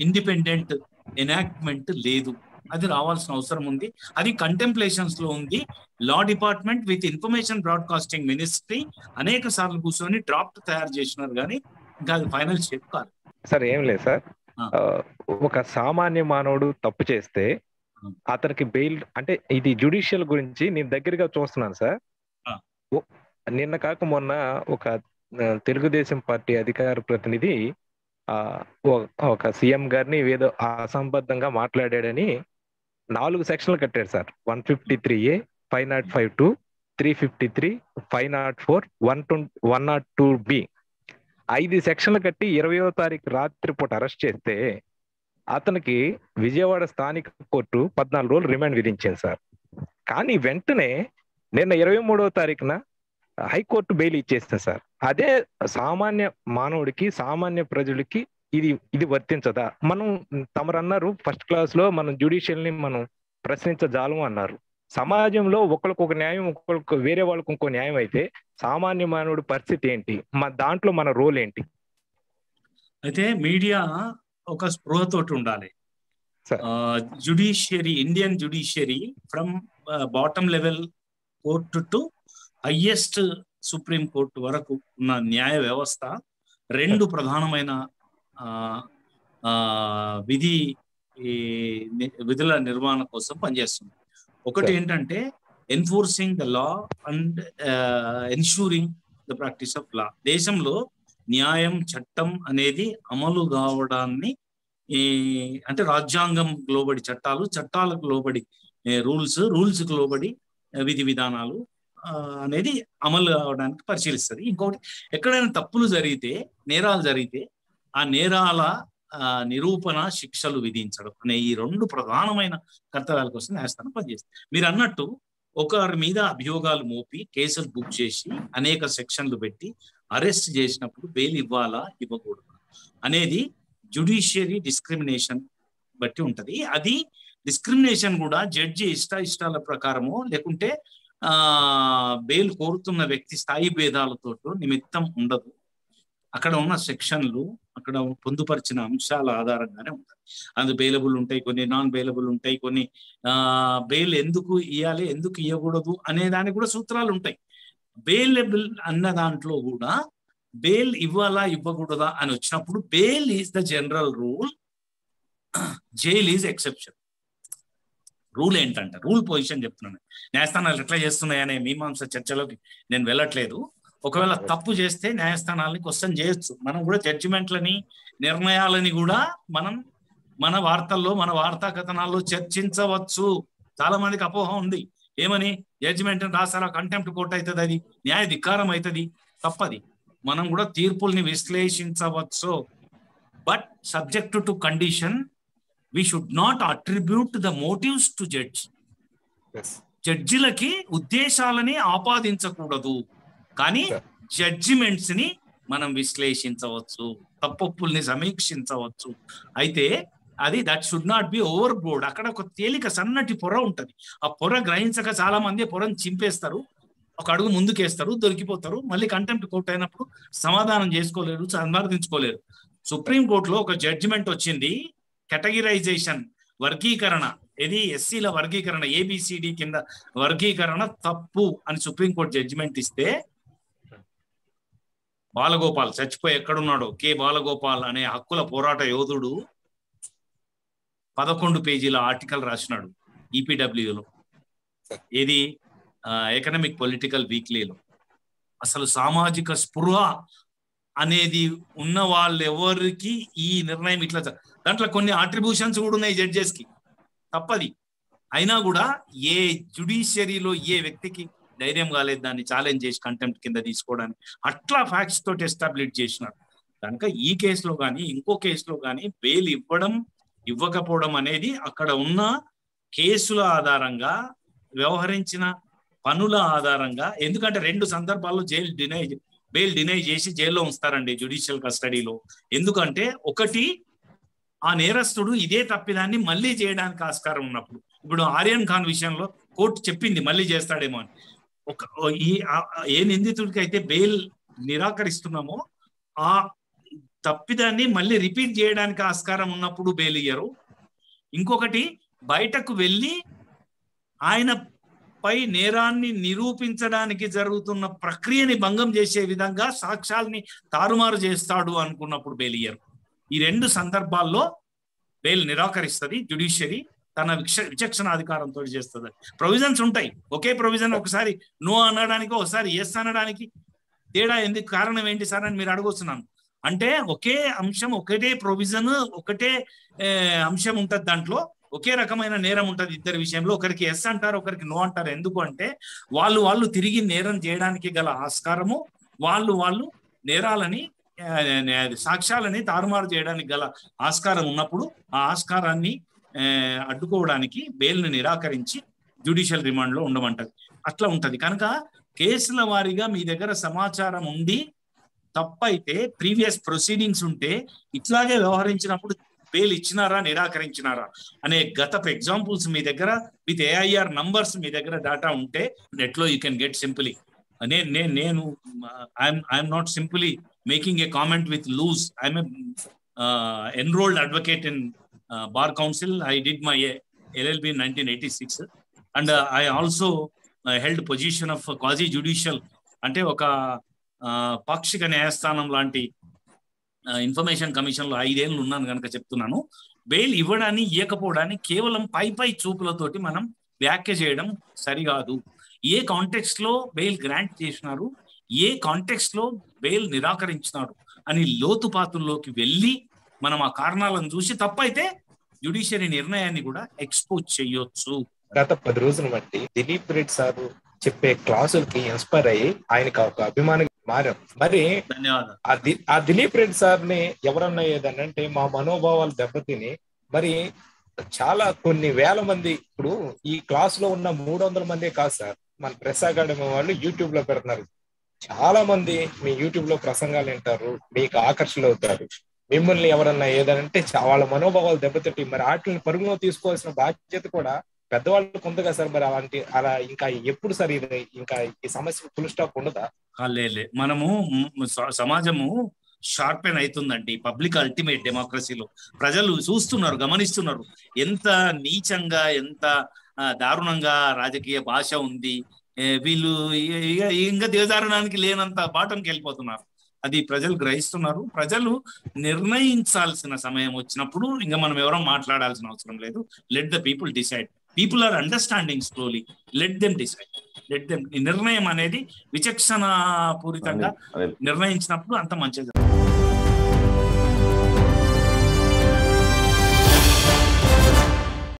ఇండిపెండెంట్ ఎనాక్ట్మెంట్ లేదు. అది రావాల్సిన అవసరం ఉంది. అది కంటెంప్లేషన్స్లో ఉంది. Law department with information broadcasting ministry అనేక సార్లు కూర్చొని డ్రాఫ్ట్ తయారు చేసినారు కానీ ఇంకా అది ఫైనల్ స్టెప్ కాదు. సార్ ఏం లేదు సార్. ఒక సామాన్య మానవుడు తప్పు చేస్తే. అతనికి బెయిల్ అంటే ఇది జుడిషియల్ గురించి నేను దగ్గరగా చూస్తున్నాను సార్. నిన్న కాక మొన్న ఒక తెలుగుదేశం పార్టీ అధికార ప్రతినిధి ఒక సీఎం గారిని ఏదో అసంబద్ధంగా మాట్లాడాడని నాలుగు సెక్షన్లు కట్టాడు sir. One fifty three A five not five two three fifty three five not four one twenty one not two B. ఐదు సెక్షన్లు కట్టి ఇరవయో తారీఖు రాత్రిపూట అరెస్ట్ చేస్తే అతనికి విజయవాడ స్థానిక కోర్టు పద్నాలుగు రోజులు రిమాండ్ విధించింది సార్. కానీ వెంటనే నిన్న ఇరవై మూడవ తారీఖున హైకోర్టు బెయిల్ ఇచ్చేసింది సార్. అదే సామాన్య మానవుడికి సామాన్య ప్రజలకి ఇది ఇది వర్తించదా? మనం తమరు అన్నారు ఫస్ట్ క్లాస్లో మనం ని మనం ప్రశ్నించజాలం అన్నారు. సమాజంలో ఒకరికి ఒక న్యాయం ఒకరికి వేరే వాళ్ళకి ఇంకో న్యాయం అయితే సామాన్య మానవుడి పరిస్థితి ఏంటి? మన దాంట్లో మన రోల్ ఏంటి? అయితే మీడియా ఒక స్పృహతోటి ఉండాలి. Judiciary Indian judiciary from bottom level court to highest supreme court వరకు ఉన్న న్యాయ వ్యవస్థ రెండు ప్రధానమైన విధి విధుల నిర్వహణ కోసం పనిచేస్తుంది. ఒకటి. ఏంటంటే enforcing the law and ensuring the practice of law. దేశంలో న్యాయం చట్టం అనేది అమలు కావడాన్ని ఈ అంటే రాజ్యాంగం లోబడి చట్టాలు చట్టాలకు లోబడి రూల్స్ రూల్స్కు లోబడి విధి విధానాలు ఆ, అనేది అమలు అవడానికి పరిశీలిస్తుంది ఇంకొకటి ఎక్కడైనా తప్పులు జరిగితే నేరాలు జరిగితే ఆ నేరాల నిరూపణ శిక్షలు విధించడం అనే ఈ రెండు ప్రధానమైన కర్తవ్యాల కోసం న్యాయస్థానం పనిచేస్తుంది. మీరు అన్నట్టు ఒకరి మీద అభియోగాలు మోపి కేసులు బుక్ చేసి అనేక సెక్షన్లు పెట్టి అరెస్ట్ చేసినప్పుడు బెయిల్ ఇవ్వాలా? ఇవ్వకూడదు? అనేది జుడిషియరీ డిస్క్రిమినేషన్ బట్టి ఉంటది. అది డిస్క్రిమినేషన్ కూడా జడ్జి ఇష్ట ఇష్టాల ప్రకారము లేకుంటే ఆ బెయిల్ కోరుతున్న వ్యక్తి స్థాయి భేదాలతో నిమిత్తం ఉండదు. అక్కడ ఉన్న సెక్షన్లు అక్కడ పొందుపరిచిన అంశాల ఆధారంగానే ఉంటాయి. అందు బెయిలబుల్ ఉంటాయి కొన్ని నాన్ బెయిలబుల్ ఉంటాయి కొన్ని ఆ బెయిల్ ఎందుకు ఇవ్వాలి ఎందుకు ఇవ్వకూడదు అనే దానికి కూడా సూత్రాలు ఉంటాయి. బెయిలబుల్ అన్న దాంట్లో కూడా బెయిల్ ఇవ్వాలా ఇవ్వకూడదా అని వచ్చినప్పుడు bail is the general rule jail is exception rule ఏంటంటే రూల్ పొజిషన్ చెప్తున్నాను. న్యాయస్థానాలు ఎట్లా చేస్తున్నాయనే మీమాంస చర్చలోకి నేను వెళ్ళట్లేదు. ఒకవేళ తప్పు చేస్తే న్యాయస్థానాలని క్వశ్చన్ చేయొచ్చు. మనం కూడా జడ్జిమెంట్లని నిర్ణయాలని కూడా మనం మన వార్తల్లో మన వార్తా కథనాల్లో చర్చించవచ్చు. చాలా మందికి అపోహ ఉంది. ఏమని? జడ్జిమెంట్ రాసారా? కంటెంప్ట్ కోర్ట్ అవుతుంది అది. న్యాయ ధిక్కారం అవుతుంది. తప్పది. మనం కూడా తీర్పుల్ని విశ్లేషించవచ్చు. But subject to condition we should not attribute the motives to judge. జడ్జిలకి ఉద్దేశాలని ఆపాదించకూడదు. కానీ. జడ్జిమెంట్స్ని మనం విశ్లేషించవచ్చు తప్పొప్పుల్ని సమీక్షించవచ్చు. అయితే అది that should not be overboard అక్కడ ఒక తేలిక సన్నటి పొర ఉంటది. ఆ పొర గ్రహించక చాలా మంది పొరను చింపేస్తారు. ఒక అడుగు ముందుకేస్తారు దొరికిపోతారు. మళ్ళీ కంటెంప్ట్ కోర్ట్ అయినప్పుడు సమాధానం చేసుకోలేరు సమర్థించుకోలేరు సుప్రీం కోర్టులో ఒక జడ్జిమెంట్ వచ్చింది. కేటగిరైజేషన్ వర్గీకరణ. ఇది ఎస్సీల వర్గీకరణ ఏబిసిడి కింద వర్గీకరణ తప్పు అని సుప్రీంకోర్టు జడ్జిమెంట్ ఇస్తే బాలగోపాల్ చచ్చిపోయి ఎక్కడున్నాడో కె బాలగోపాల్ అనే హక్కుల పోరాట యోధుడు పదకొండు పేజీల ఆర్టికల్ రాసినాడు ఈపీడబ్ల్యూలో. ఇది ఎకనామిక్ పొలిటికల్ వీక్లీలో. అసలు సామాజిక స్పృహ అనేది ఉన్న వాళ్ళు ఎవరికి ఈ నిర్ణయం ఇట్లా దాంట్లో కొన్ని ఆట్రిబ్యూషన్స్ కూడా ఉన్నాయి జడ్జెస్కి తప్పది. అయినా కూడా ఏ జుడిషియరీలో ఏ వ్యక్తికి ధైర్యం కాలేదు దాన్ని ఛాలెంజ్ చేసి కంటెంప్ట్ కింద తీసుకోవడానికి. అట్లా ఫ్యాక్ట్స్ తోటి ఎస్టాబ్లిష్ చేసినారు కనుక ఈ కేసులో కానీ ఇంకో కేసులో కానీ బెయిల్ ఇవ్వడం ఇవ్వకపోవడం అనేది అక్కడ ఉన్న కేసుల ఆధారంగా వ్యవహరించిన పనుల ఆధారంగా ఎందుకంటే రెండు సందర్భాల్లో జైలు డినై బెయిల్ డినై చేసి జైల్లో ఉంచుతారండి జ్యుడిషియల్ కస్టడీలో ఎందుకంటే ఒకటి ఆ నేరస్తుడు ఇదే తప్పిదాన్ని మళ్ళీ చేయడానికి ఆస్కారం ఉన్నప్పుడు. ఇప్పుడు ఆర్యన్ ఖాన్ విషయంలో కోర్టు చెప్పింది మళ్ళీ చేస్తాడేమో అని. ఒక ఈ ఏ నిందితుడికి అయితే బెయిల్ నిరాకరిస్తున్నామో ఆ తప్పిదాన్ని మళ్ళీ రిపీట్ చేయడానికి ఆస్కారం ఉన్నప్పుడు బెయిల్ ఇయ్యరు. ఇంకొకటి బయటకు వెళ్ళి ఆయన పై నేరాన్ని నిరూపించడానికి జరుగుతున్న ప్రక్రియని భంగం చేసే విధంగా సాక్ష్యాల్ని తారుమారు చేస్తాడు అనుకున్నప్పుడు బెయిల్ ఇయ్యరు. ఈ రెండు సందర్భాల్లో బెయిల్ నిరాకరిస్తుంది జుడిషియరీ తన విక్ష విచక్షణ అధికారంతో చేస్తుంది. ప్రొవిజన్స్ ఉంటాయి. ఒకే ప్రొవిజన్ ఒకసారి నో అనడానికి ఒకసారి ఎస్ అనడానికి తేడా ఎందుకు కారణం ఏంటి సార్ అని మీరు అడగొస్తున్నాను. అంటే ఒకే అంశం ఒకటే ప్రొవిజన్ ఒకటే అంశం ఉంటది దాంట్లో. ఒకే రకమైన నేరం ఉంటుంది ఇద్దరి విషయంలో. ఒకరికి ఎస్ అంటారు ఒకరికి నో అంటారు. ఎందుకు అంటే వాళ్ళు వాళ్ళు తిరిగి నేరం చేయడానికి గల ఆస్కారము వాళ్ళు వాళ్ళు నేరాలని సాక్ష్యాలని తారుమారు చేయడానికి గల ఆస్కారం ఉన్నప్పుడు ఆ ఆస్కారాన్ని అడ్డుకోవడానికి బెయిల్ని నిరాకరించి జ్యుడిషియల్ రిమాండ్లో ఉండమంటది. అట్లా ఉంటది. కనుక కేసుల వారీగా మీ దగ్గర సమాచారం ఉండి తప్పైతే ప్రీవియస్ ప్రొసీడింగ్స్ ఉంటే ఇట్లాగే వ్యవహరించినప్పుడు బెయిల్ ఇచ్చినారా నిరాకరించినారా అనే గతపు ఎగ్జాంపుల్స్ మీ దగ్గర విత్ ఏఐఆర్ నంబర్స్ మీ దగ్గర డేటా ఉంటే నెట్లో యూ కెన్ గెట్ సింపులీ. నేను నేను నేను I'm I'm not simply making a comment with loose. I'm enrolled advocate in bar council I did my LLB nineteen eighty six and I also held position of quasi judicial అంటే ఒక పాక్షిక న్యాయస్థానం లాంటి information కమిషన్లో ఐదేళ్ళు ఉన్నాను కనుక చెప్తున్నాను. బెయిల్ ఇవ్వడాన్ని ఇవ్వకపోవడాన్ని కేవలం పై పై చూపులతోటి మనం వ్యాఖ్య చేయడం సరికాదు. ఏ కాంటెక్స్ట్లో బెయిల్ గ్రాంట్ చేసినారు ఏ కాంటెక్స్ట్లో బెయిల్ నిరాకరించినారు అని లోతుపాతుల్లోకి వెళ్ళి మనం ఆ కారణాలను చూసి తప్పైతే జ్యుడిషియరీ నిర్ణయాన్ని కూడా ఎక్స్పోజ్ చేయొచ్చు. గత పది రోజులు బట్టి దిలీప్ రెడ్డి సార్ చెప్పే క్లాసులకి ఇన్స్పైర్ అయ్యి ఆయనకి ఒక అభిమాని మారాం. మరి ధన్యవాదాలు. ఆ దిలీప్ రెడ్డి సార్ని ఎవరన్నా ఏదనంటే మా మనోభావాలు దెబ్బతిని మరి చాలా కొన్ని వేల మంది ఇప్పుడు ఈ క్లాస్లో ఉన్న మూడు వందల మందే కాదు సార్ మన ప్రెస్ అకాడమీ వాళ్ళు యూట్యూబ్లో పెడుతున్నారు. చాలా మంది మీ యూట్యూబ్లో ప్రసంగాలు వింటారు మీకు ఆకర్షణ అవుతారు మిమ్మల్ని ఎవరన్నా ఏదంటే వాళ్ళ మనోభావాలు దెబ్బతింటి మరి ఆటలను పరుగులో తీసుకోవాల్సిన బాధ్యత కూడా పెద్దవాళ్ళకు ఉంది కదా సార్ మరి అలాంటి అలా ఇంకా ఎప్పుడు సార్ ఇది ఇంకా ఈ సమస్య ఫుల్ స్టాప్ ఉండదా? లేదు మనము సమాజము షార్పెన్ అవుతుందండి పబ్లిక్ అల్టిమేట్ డెమోక్రసీలో ప్రజలు చూస్తున్నారు గమనిస్తున్నారు. ఎంత నీచంగా ఎంత దారుణంగా రాజకీయ భాష ఉంది. వీళ్ళు ఇంకా దేవదారణానికి లేనంత బాటంకి వెళ్ళిపోతున్నారు అది ప్రజలు గ్రహిస్తున్నారు. ప్రజలు నిర్ణయించాల్సిన సమయం వచ్చినప్పుడు ఇంకా మనం ఎవరో మాట్లాడాల్సిన అవసరం లేదు. Let the people decide people are understanding slowly let them decide let them నిర్ణయం అనేది విచక్షణ పూరితంగా నిర్ణయించినప్పుడు అంత మంచిది.